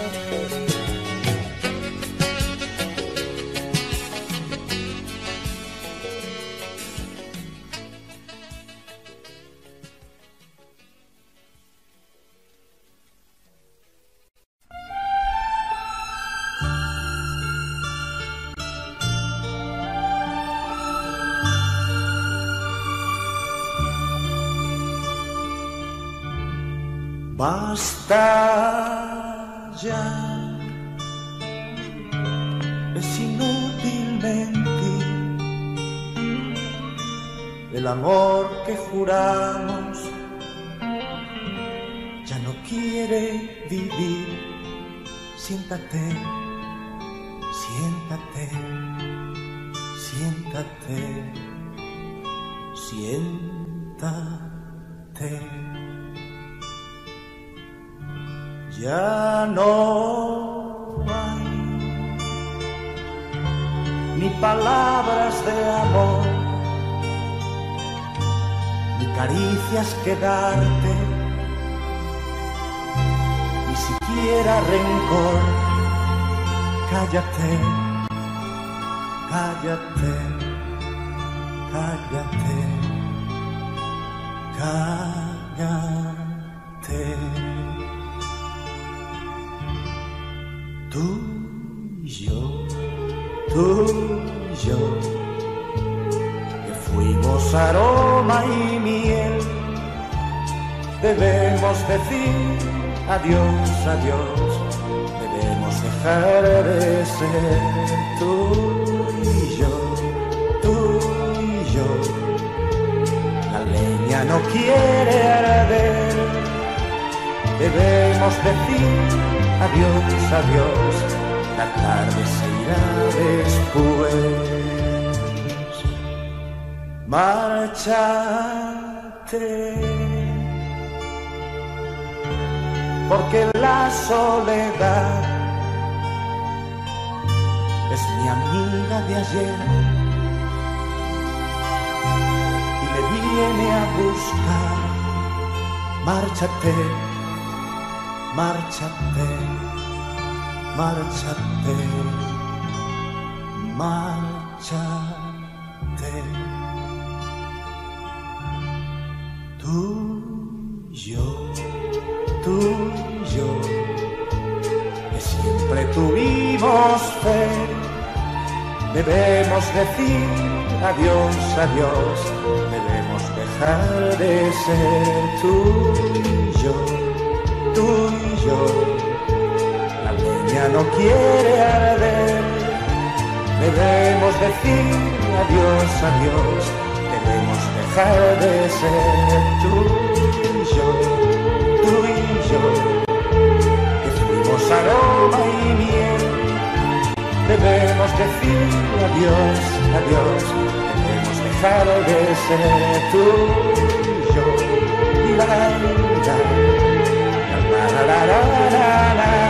Siéntate, siéntate, siéntate, siéntate. Ya no hay ni palabras de amor, ni caricias que darte, ni siquiera rencor. Cállate, cállate, cállate, cállate. Tú y yo, tú y yo, que fuimos aroma y miel, debemos decir adiós, adiós, dejar de ser tú y yo, tú y yo. La leña no quiere arder, debemos decir adiós, adiós, la tarde se irá después. Márchate, porque la soledad mi amiga de ayer y me viene a buscar. Márchate márchate, márchate, márchate. Debemos decir adiós, adiós, debemos dejar de ser tú y yo, tú y yo. La leña no quiere arder, debemos decir adiós, adiós, debemos dejar de ser tú y yo, tú y yo, que fuimos aroma y miel debemos decir adiós, adiós, debemos dejar de ser tú y yo. La, la, la, la, la, la, la.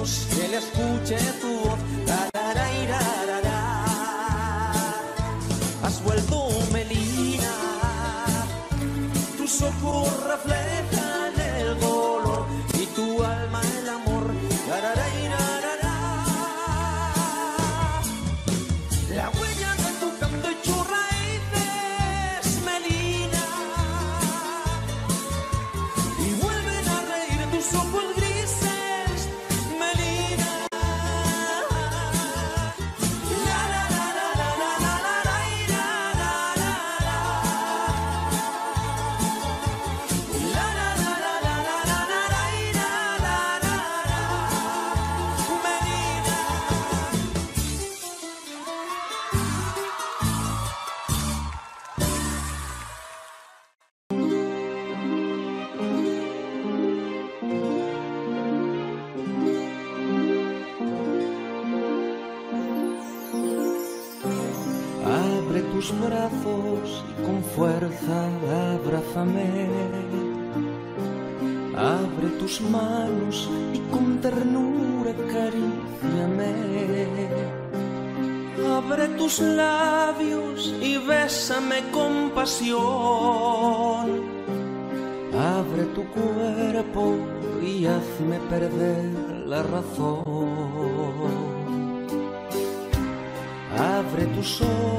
que le escuche tu voz. Has vuelto melina, tus ojos reflejan el color y tu alma en la Abre tu cuerpo y hazme perder la razón. Abre tus ojos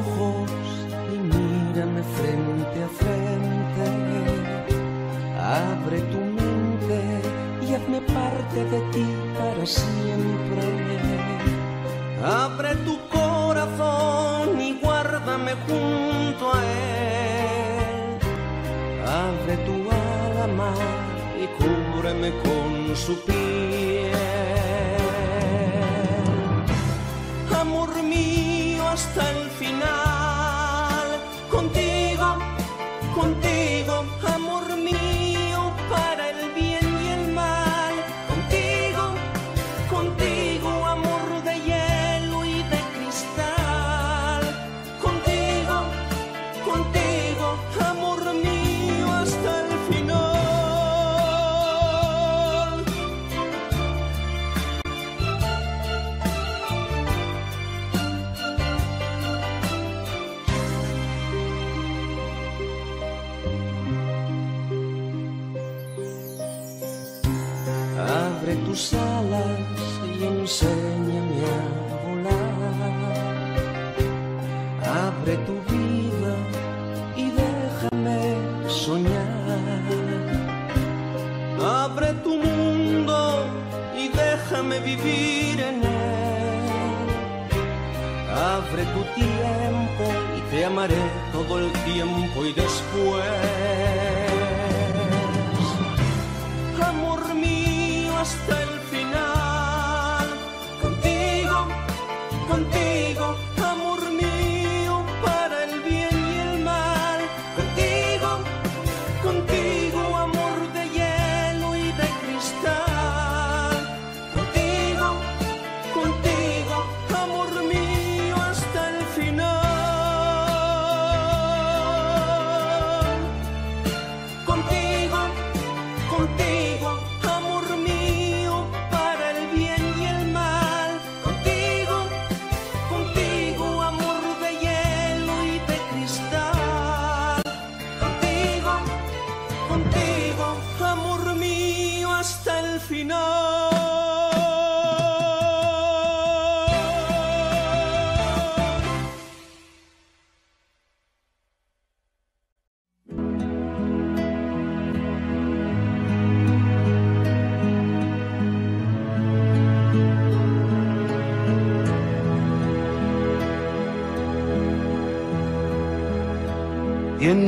Be.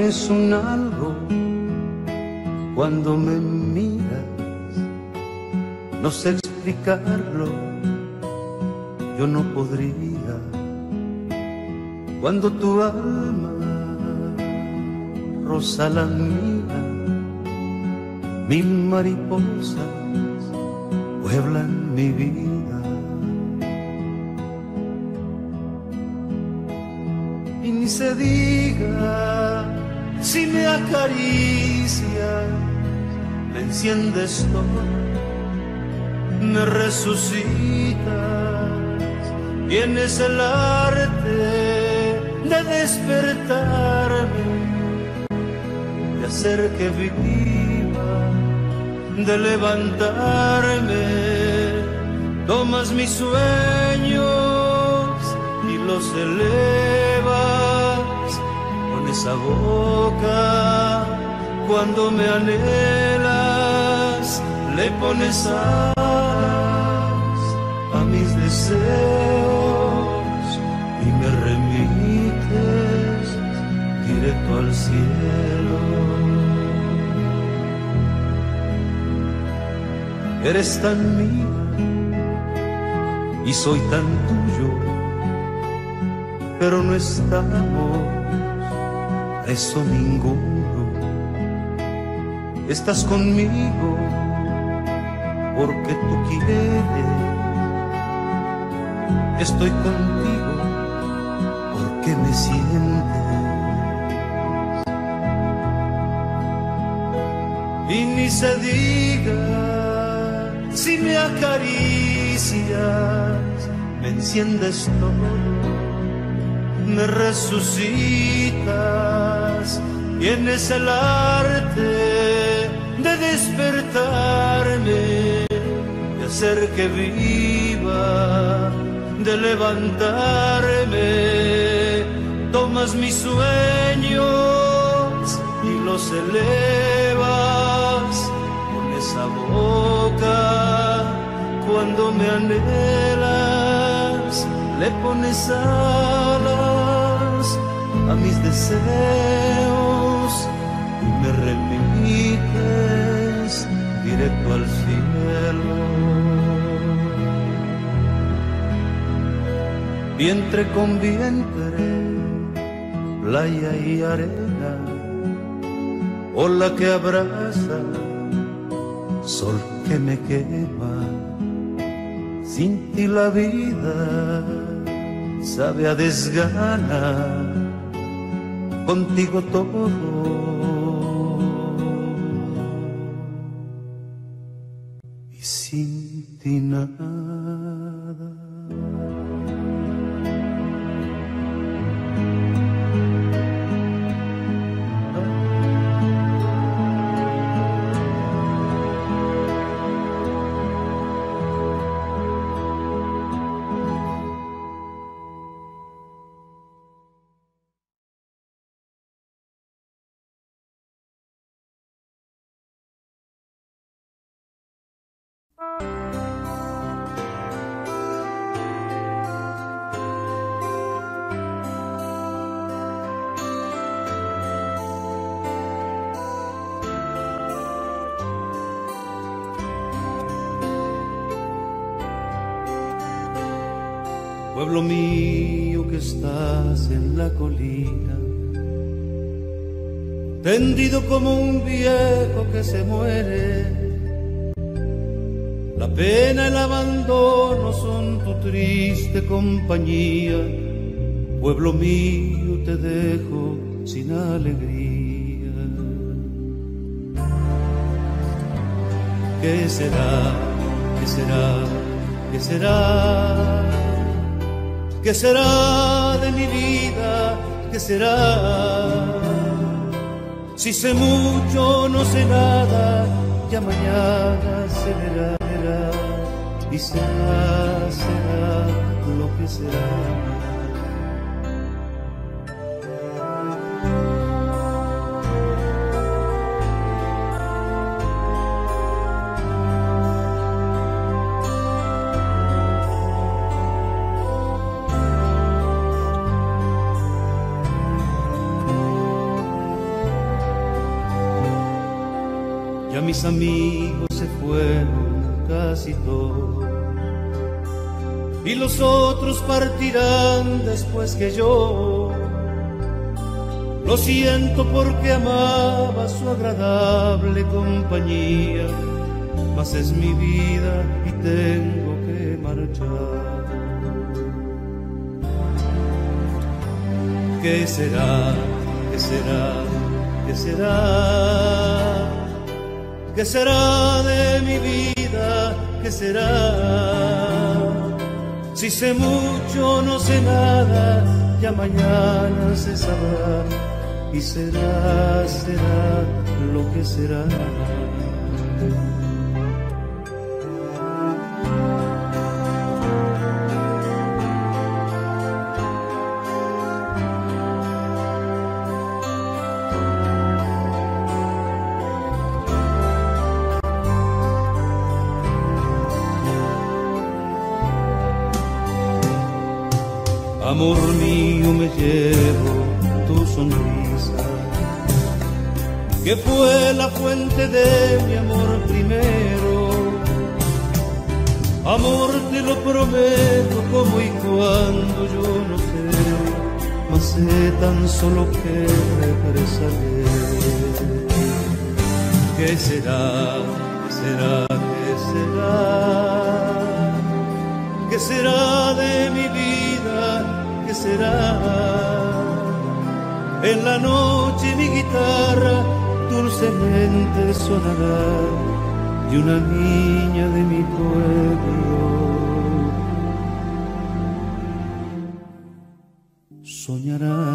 tienes un algo cuando me miras, no sé explicarlo, yo no podría. Cuando tu alma rosa la mía, mil mariposas pueblan mi vida. Y ni se diga si me acaricias, me enciendes todo, me resucitas, tienes el arte de despertarme, de hacer que viva, de levantarme, tomas mis sueños y los elevas esa boca cuando me anhelas, le pones alas a mis deseos y me remites directo al cielo. Eres tan mía y soy tan tuyo, pero no estamos eso ninguno. Estás conmigo porque tú quieres. Estoy contigo porque me sientes. Y ni se diga si me acaricias, me enciendes todo me resucitas, tienes el arte de despertarme, de hacer que viva, de levantarme, tomas mis sueños y los elevas con esa boca. Cuando me anhelas le pones alas a mis deseos directo al cielo. Vientre con vientre, playa y arena, ola que abraza, sol que me quema, sin ti la vida sabe a desgana, contigo todo. Sin ti nada. La colina, tendido como un viejo que se muere. La pena, el abandono son tu triste compañía. Pueblo mío, te dejo sin alegría. ¿Qué será? ¿Qué será? ¿Qué será? ¿Qué será de mi vida? ¿Qué será? Si sé mucho, no sé nada, ya mañana se verá, verá, y será, será lo que será. Después que yo. Lo siento porque amaba su agradable compañía mas es mi vida y tengo que marchar. ¿Qué será? ¿Qué será? ¿Qué será? ¿Qué será de mi vida? ¿Qué será? Si sé mucho, no sé nada, ya mañana se sabrá y será, será lo que será. ¿Qué será? ¿Qué será? ¿Qué será? ¿Qué será de mi vida? ¿Qué será? En la noche mi guitarra dulcemente sonará y una niña de mi pueblo soñará.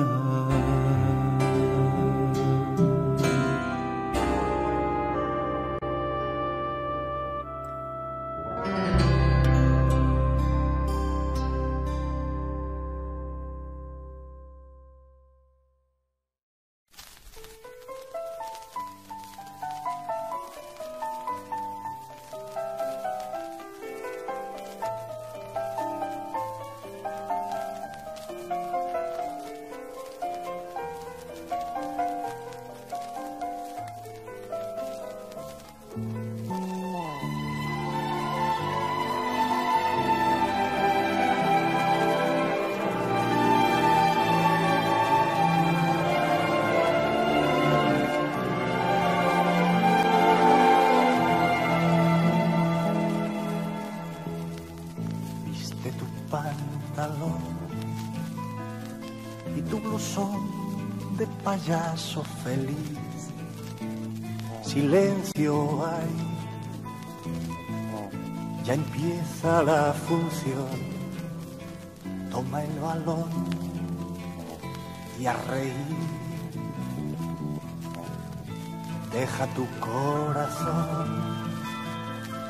Deja tu corazón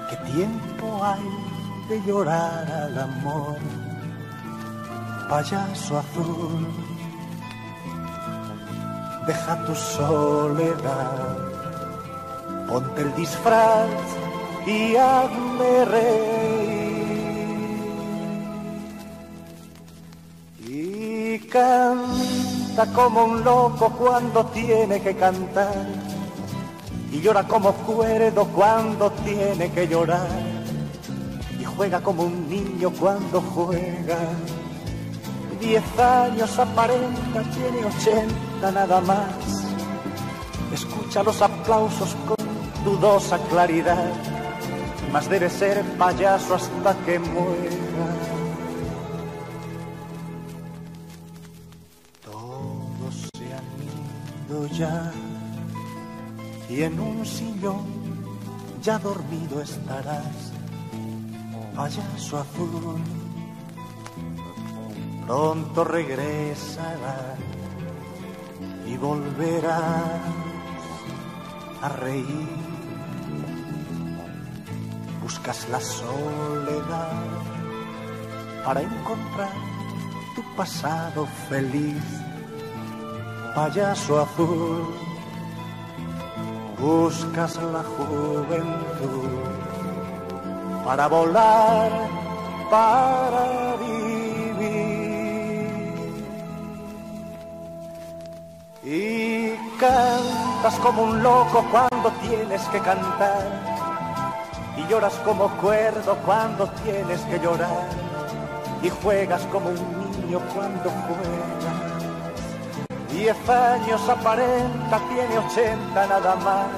¿Qué tiempo hay de llorar al amor? Payaso azul, deja tu soledad, ponte el disfraz y hazme reír. Y canta como un loco cuando tiene que cantar y llora como cuerdo cuando tiene que llorar y juega como un niño cuando juega. Diez años aparenta, tiene ochenta nada más. Escucha los aplausos con dudosa claridad, mas debe ser payaso hasta que muera. Todos se han ido ya y en un sillón ya dormido estarás, payaso azul. Pronto regresarás y volverás a reír. Buscas la soledad para encontrar tu pasado feliz, payaso azul buscas la juventud para volar, para vivir. Y cantas como un loco cuando tienes que cantar. Y lloras como cuerdo cuando tienes que llorar. Y juegas como un niño cuando juegas. Diez años aparenta, tiene ochenta nada más.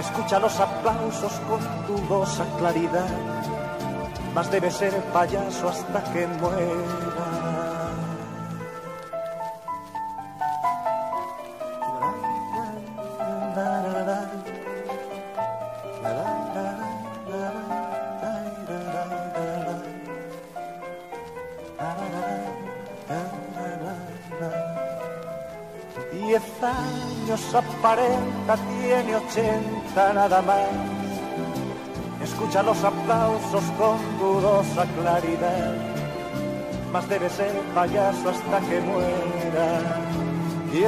Escucha los aplausos con dudosa claridad, mas debe ser payaso hasta que muera. 40 tiene 80 nada más. Escucha los aplausos con dudosa claridad. Más debe ser payaso hasta que muera. Y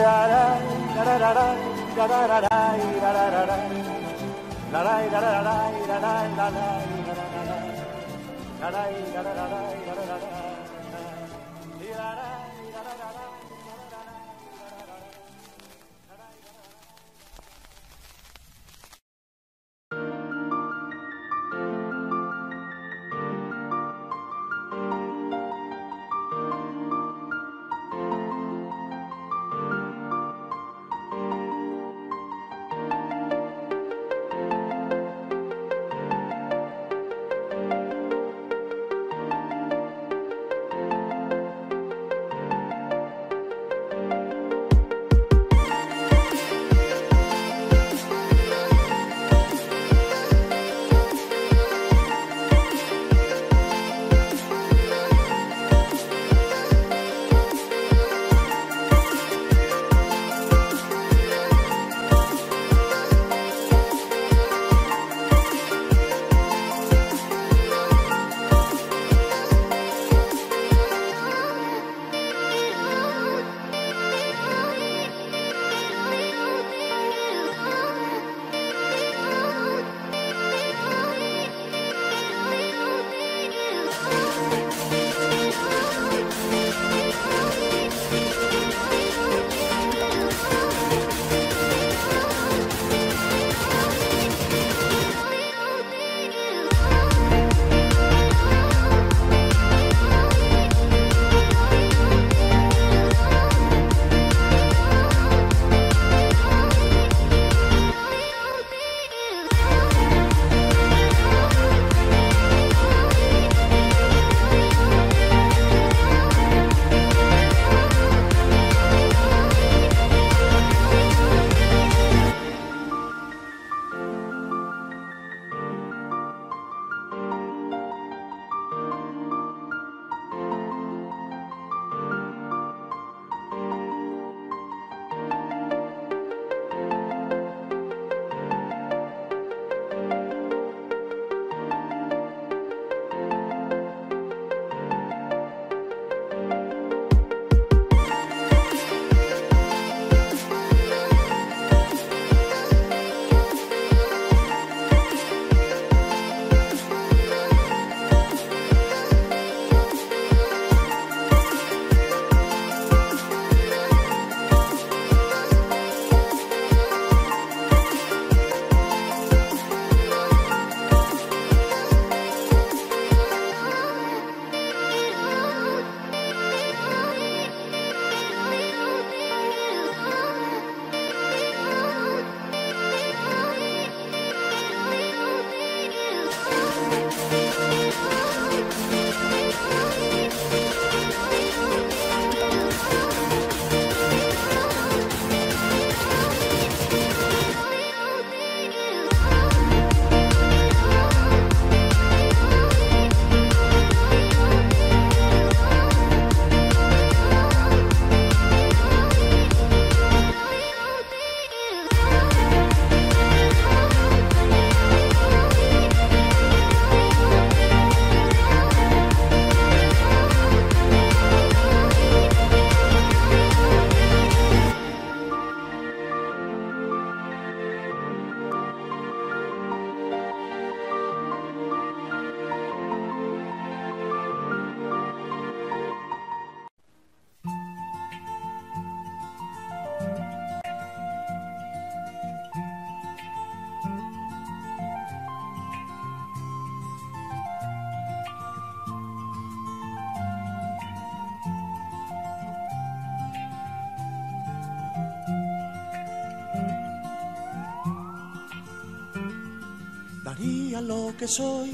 soy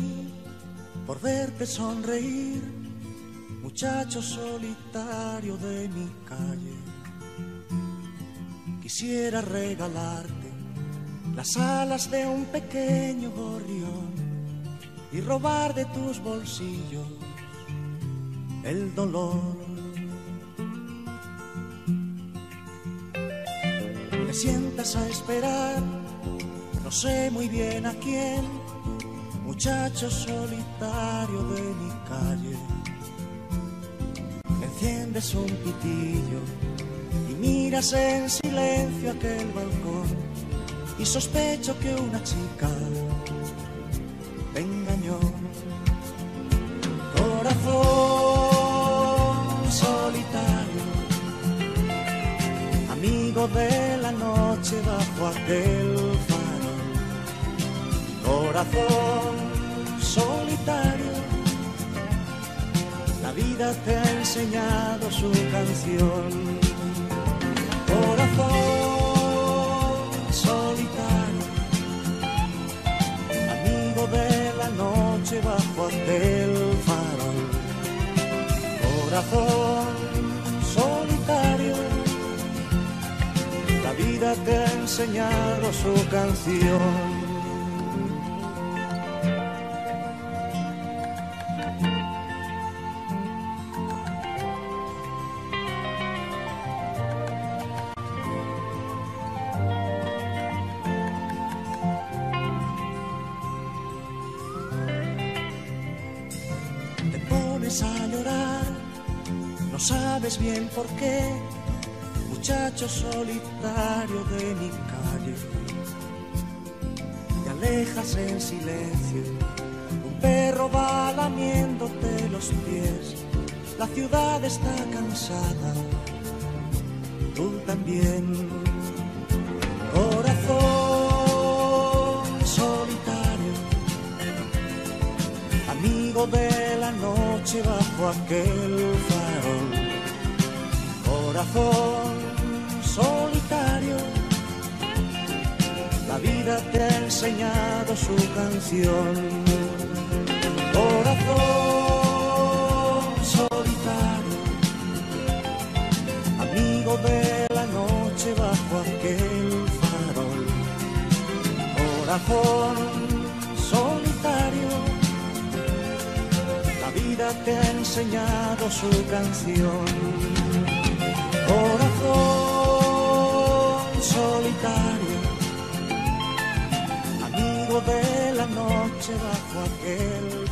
por verte sonreír, muchacho solitario de mi calle. Quisiera regalarte las alas de un pequeño gorrión y robar de tus bolsillos el dolor. Me sientas a esperar, no sé muy bien a quién, muchacho solitario de mi calle. Enciendes un pitillo y miras en silencio aquel balcón y sospecho que una chica te engañó. Corazón solitario, amigo de la noche bajo aquel faro. Corazón la vida te ha enseñado su canción. Corazón solitario, amigo de la noche bajo aquel farol. Corazón solitario, la vida te ha enseñado su canción. Solitario de mi calle. Te alejas en silencio, un perro va lamiéndote los pies, la ciudad está cansada, tú también. Corazón solitario amigo de la noche bajo aquel farol. Corazón solitario, la vida te ha enseñado su canción. Corazón solitario, amigo de la noche bajo aquel farol. Corazón solitario la vida te ha enseñado su canción. Corazón solitario, amigo de la noche bajo aquel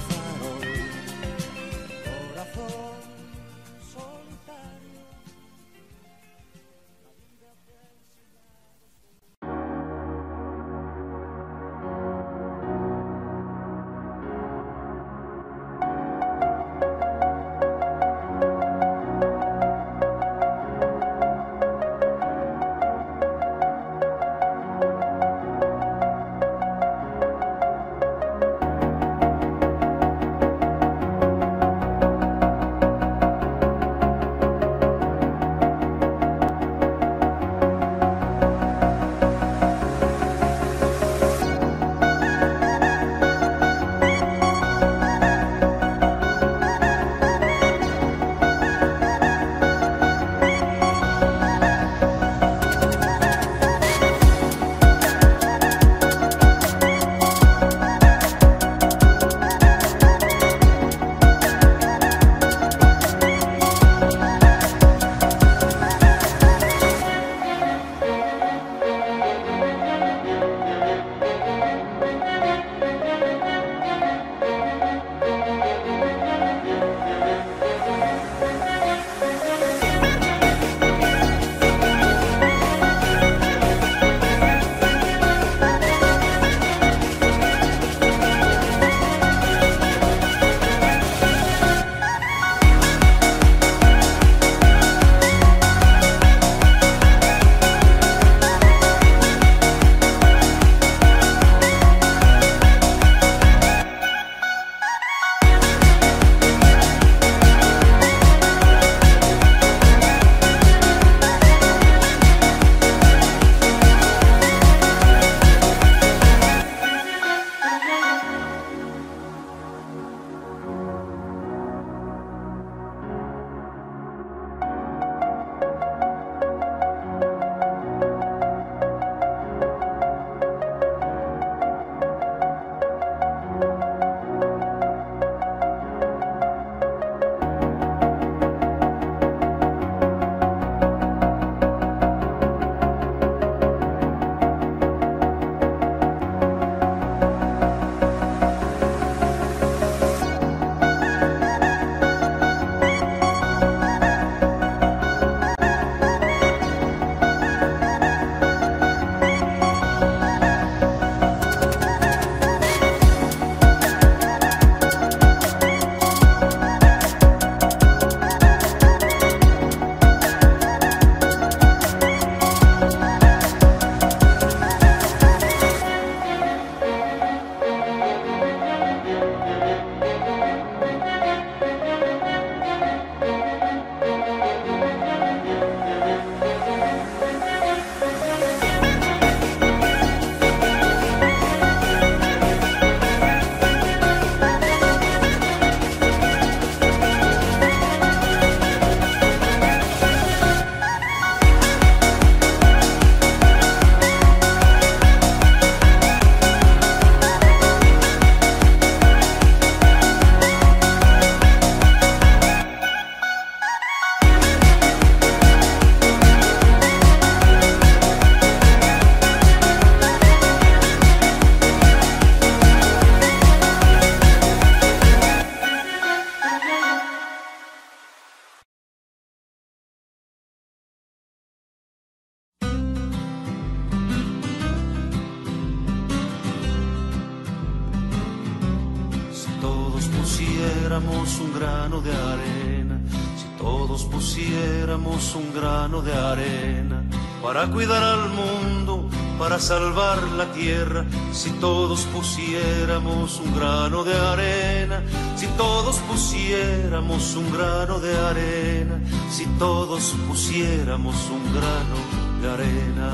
si todos pusiéramos un grano de arena, si todos pusiéramos un grano de arena, si todos pusiéramos un grano de arena.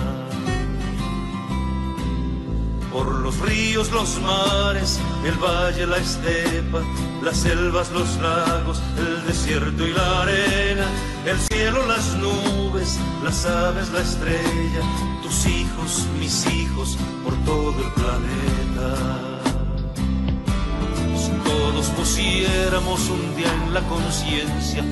Por los ríos, los mares, el valle, la estepa, las selvas, los lagos, el desierto y la arena, el cielo, las nubes, las aves, la estrella, tus hijos, mis hijos, por todo el planeta. Si todos pusiéramos un día en la conciencia,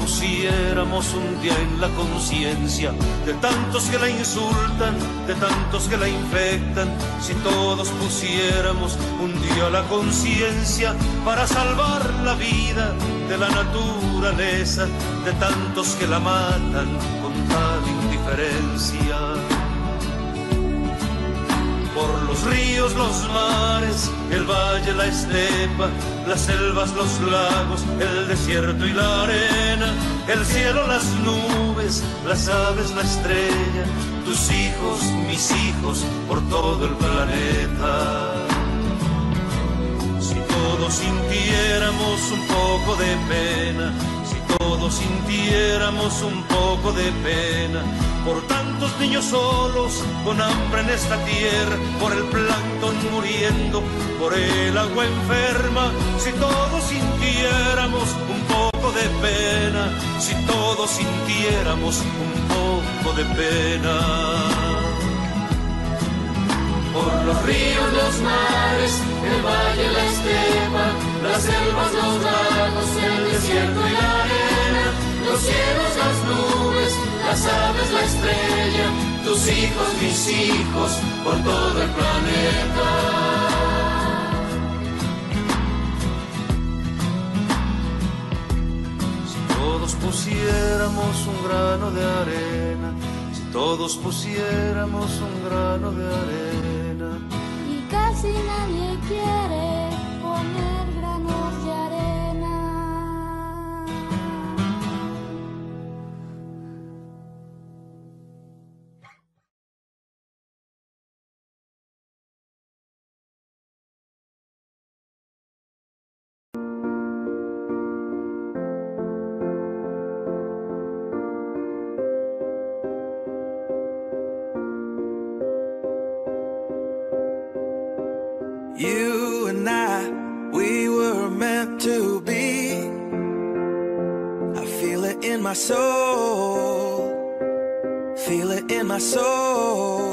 pusiéramos un día en la conciencia de tantos que la insultan, de tantos que la infectan, si todos pusiéramos un día la conciencia para salvar la vida de la naturaleza, de tantos que la matan Por los ríos, los mares, el valle, la estepa, las selvas, los lagos, el desierto y la arena, el cielo, las nubes, las aves, la estrella, tus hijos, mis hijos, por todo el planeta. Si todos sintiéramos un poco de pena, si todos sintiéramos un poco de pena, por tantos niños solos, con hambre en esta tierra, por el plancton muriendo, por el agua enferma, si todos sintiéramos un poco de pena, si todos sintiéramos un poco de pena. Por los ríos, los mares, el valle, la estepa, las selvas, los lagos, el desierto y la arena, los cielos, las nubes, las aves, la estrella, tus hijos, mis hijos, por todo el planeta. Si todos pusiéramos un grano de arena, si todos pusiéramos un grano de arena. Y casi nadie quiere poner my soul. Feel it in my soul.